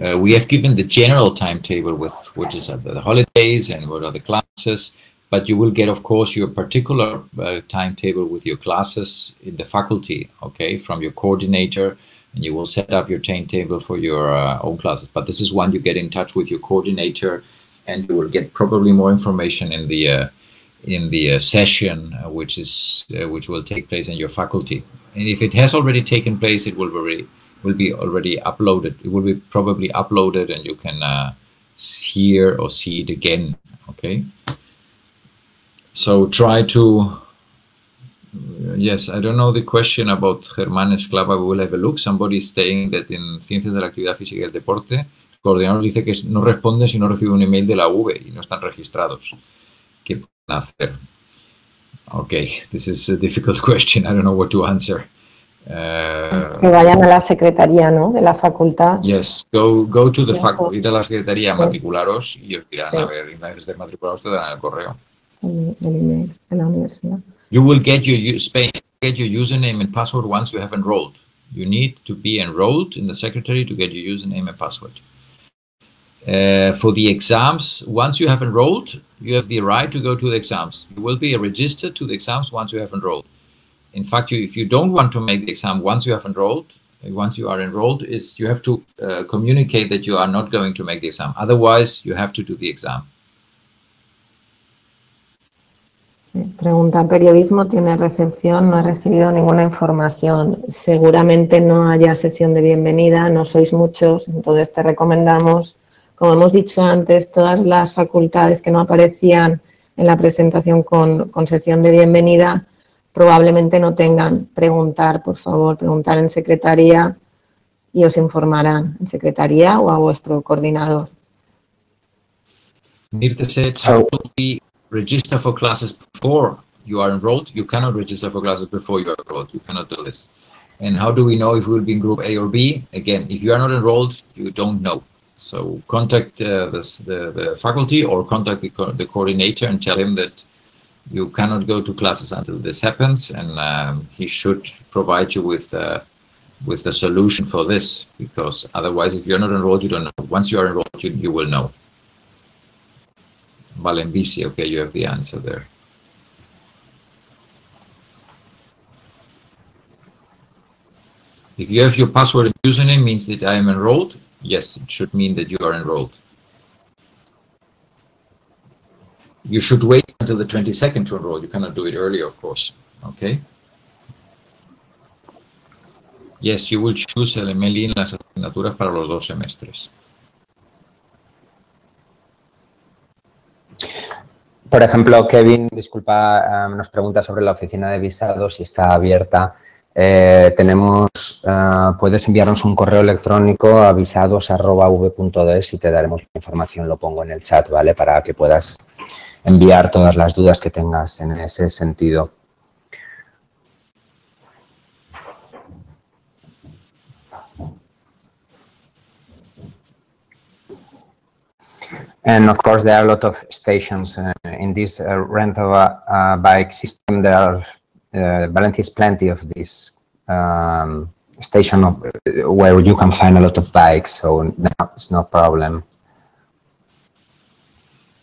Speaker 1: Uh, we have given the general timetable with which is the holidays and what are the classes, but you will get, of course, your particular uh, timetable with your classes in the faculty, okay, from your coordinator, and you will set up your timetable for your uh, own classes. But this is one you get in touch with your coordinator, and you will get probably more information in the uh, in the uh, session, which is which will take place in your faculty and if it has already taken place, it will be will be already uploaded. It will be probably uploaded, and you can uh, hear or see it again. Okay. So try to. yes, I don't know the question about Germán Esclava. We will have a look. Somebody is saying that in Ciencias de la Actividad Física y el Deporte, el coordinador dice que no responde si no recibe un email de la V y no están registrados. ¿Qué pueden hacer? Okay, this is a difficult question. I don't know what to answer.
Speaker 2: Uh, que vayan a la secretaría, ¿no? De la facultad.
Speaker 1: Yes, go, go to the faculty, ir a la secretaría, sí. matricularos y os dirán, sí. a ver, antes de matricularos te dan el correo.
Speaker 2: Email.
Speaker 1: You will get your, get your username and password once you have enrolled. You need to be enrolled in the secretary to get your username and password. Uh, for the exams, once you have enrolled, you have the right to go to the exams. You will be registered to the exams once you have enrolled. In fact, you, if you don't want to make the exam once you have enrolled, once you are enrolled, is you have to uh, communicate that you are not going to make the exam. Otherwise, you have to do the exam.
Speaker 2: Pregunta, periodismo tiene recepción, no ha recibido ninguna información. Seguramente no haya sesión de bienvenida, no sois muchos, entonces te recomendamos como hemos dicho antes, todas las facultades que no aparecían en la presentación con, con sesión de bienvenida probablemente no tengan. Preguntar, por favor, preguntar en secretaría y os informarán en secretaría o a vuestro coordinador.
Speaker 1: Mirte said, how do we register for classes before you are enrolled? You cannot register for classes before you are enrolled. You cannot do this. And how do we know if we will be in group A or B? Again, if you are not enrolled, you don't know. So contact uh, this, the, the faculty or contact the, co the coordinator and tell him that you cannot go to classes until this happens and um, he should provide you with uh, with the solution for this because otherwise if you're not enrolled you don't know once you are enrolled you, you will know Valenbici, okay you have the answer there if you have your password and username means that I am enrolled yes, it should mean that you are enrolled. You should wait until the 22nd to enroll. You cannot do it earlier, of course. Okay. Yes, you will choose MLE en las asignaturas para los dos semestres.
Speaker 3: Por ejemplo, Kevin, disculpa, um, nos pregunta sobre la oficina de visados, si está abierta. Eh, tenemos, uh, puedes enviarnos un correo electrónico a avisados.v.es y te daremos la información, lo pongo en el chat, ¿vale? Para que puedas enviar todas las dudas que tengas en ese sentido. And of course, there are a lot of stations uh, in this uh, rental uh, bike system. There are uh, Valencia plenty of this um, station of, where you can find a lot of bikes, so no, it's no problem.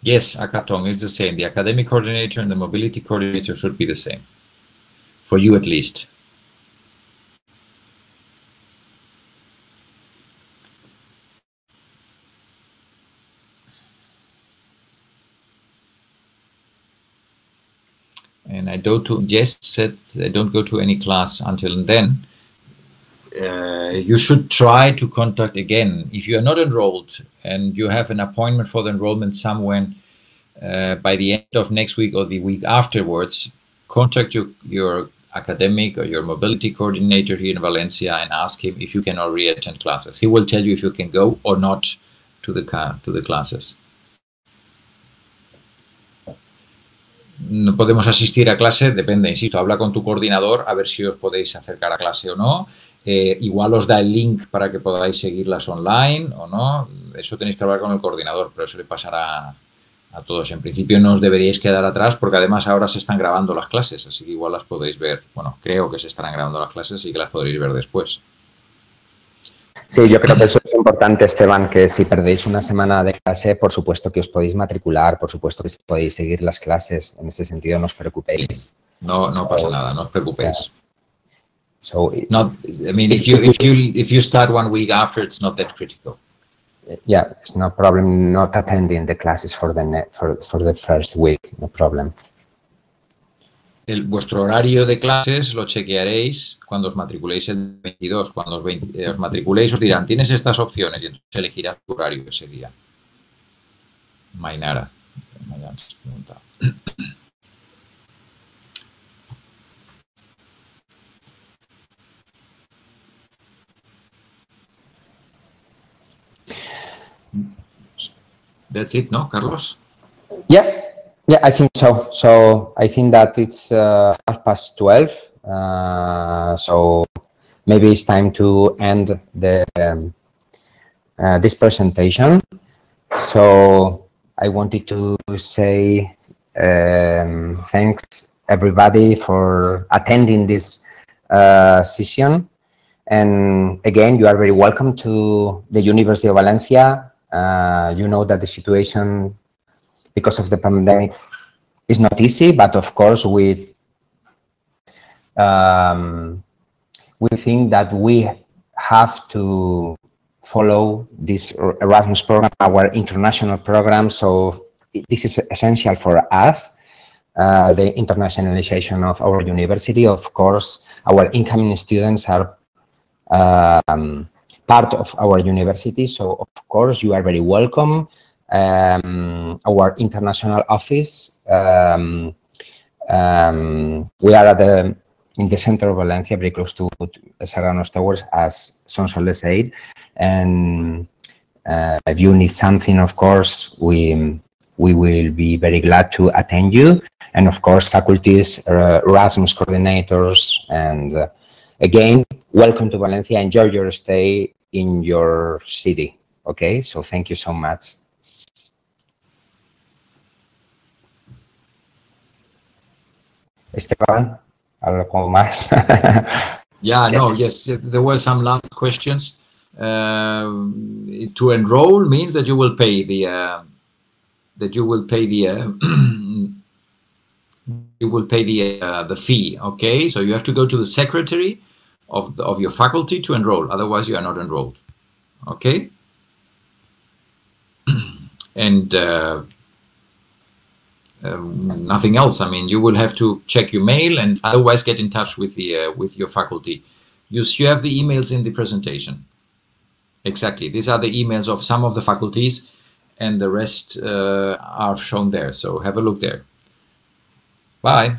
Speaker 1: Yes, Akatong is the same. The academic coordinator and the mobility coordinator should be the same, for you at least. And I don't to said I don't go to any class until then. Uh, you should try to contact again if you are not enrolled and you have an appointment for the enrollment somewhere uh, by the end of next week or the week afterwards. Contact your your academic or your mobility coordinator here in Valencia and ask him if you can already attend classes. He will tell you if you can go or not to the to the classes. No podemos asistir a clase, depende, insisto, habla con tu coordinador a ver si os podéis acercar a clase o no. Eh, igual os da el link para que podáis seguirlas online o no. Eso tenéis que hablar con el coordinador, pero eso le pasará a todos. En principio no os deberíais quedar atrás porque además ahora se están grabando las clases, así que igual las podéis ver. Bueno, creo que se estarán grabando las clases y que las podréis ver después.
Speaker 3: Sí, yo creo que eso es importante, Esteban, que si perdéis una semana de clase, por supuesto que os podéis matricular, por supuesto que podéis seguir las clases. En ese sentido, no os preocupéis.
Speaker 1: No, no pasa nada, no os preocupéis. So, not, I mean, if you if you if you start one week after, it's not that critical.
Speaker 3: Yeah, it's no problem not attending the classes for the for for the first week, no problem.
Speaker 1: El, vuestro horario de clases lo chequearéis cuando os matriculéis el 22. Cuando os, eh, os matriculéis os dirán, tienes estas opciones y entonces elegirás tu horario ese día. Mainara. That's it, ¿no, Carlos?
Speaker 3: Yeah. Yeah, I think so. So I think that it's uh, half past 12. Uh, so maybe it's time to end the um, uh, this presentation. So I wanted to say um, thanks everybody for attending this uh, session. And again, you are very welcome to the University of Valencia. Uh, you know that the situation because of the pandemic is not easy, but of course we um, we think that we have to follow this Erasmus program, our international program. So this is essential for us, uh, the internationalization of our university. Of course, our incoming students are um, part of our university. So of course, you are very welcome um, our international office. Um, um, we are at the in the center of Valencia, very close to, Serranos Towers, as Sonsoles said. And uh, if you need something, of course, we we will be very glad to attend you. And of course, faculties, uh, Erasmus coordinators, and uh, again, welcome to Valencia. Enjoy your stay in your city. Okay, so thank you so much. Esteban, algo más.
Speaker 1: yeah, no, yes, there were some last questions. Uh, to enroll means that you will pay the uh, that you will pay the uh, you will pay the uh, the fee. Okay, so you have to go to the secretary of the, of your faculty to enroll. Otherwise, you are not enrolled. Okay, and uh, um, nothing else. I mean, you will have to check your mail and otherwise get in touch with the uh, with your faculty. You, you have the emails in the presentation. Exactly. These are the emails of some of the faculties and the rest uh, are shown there. So have a look there. Bye.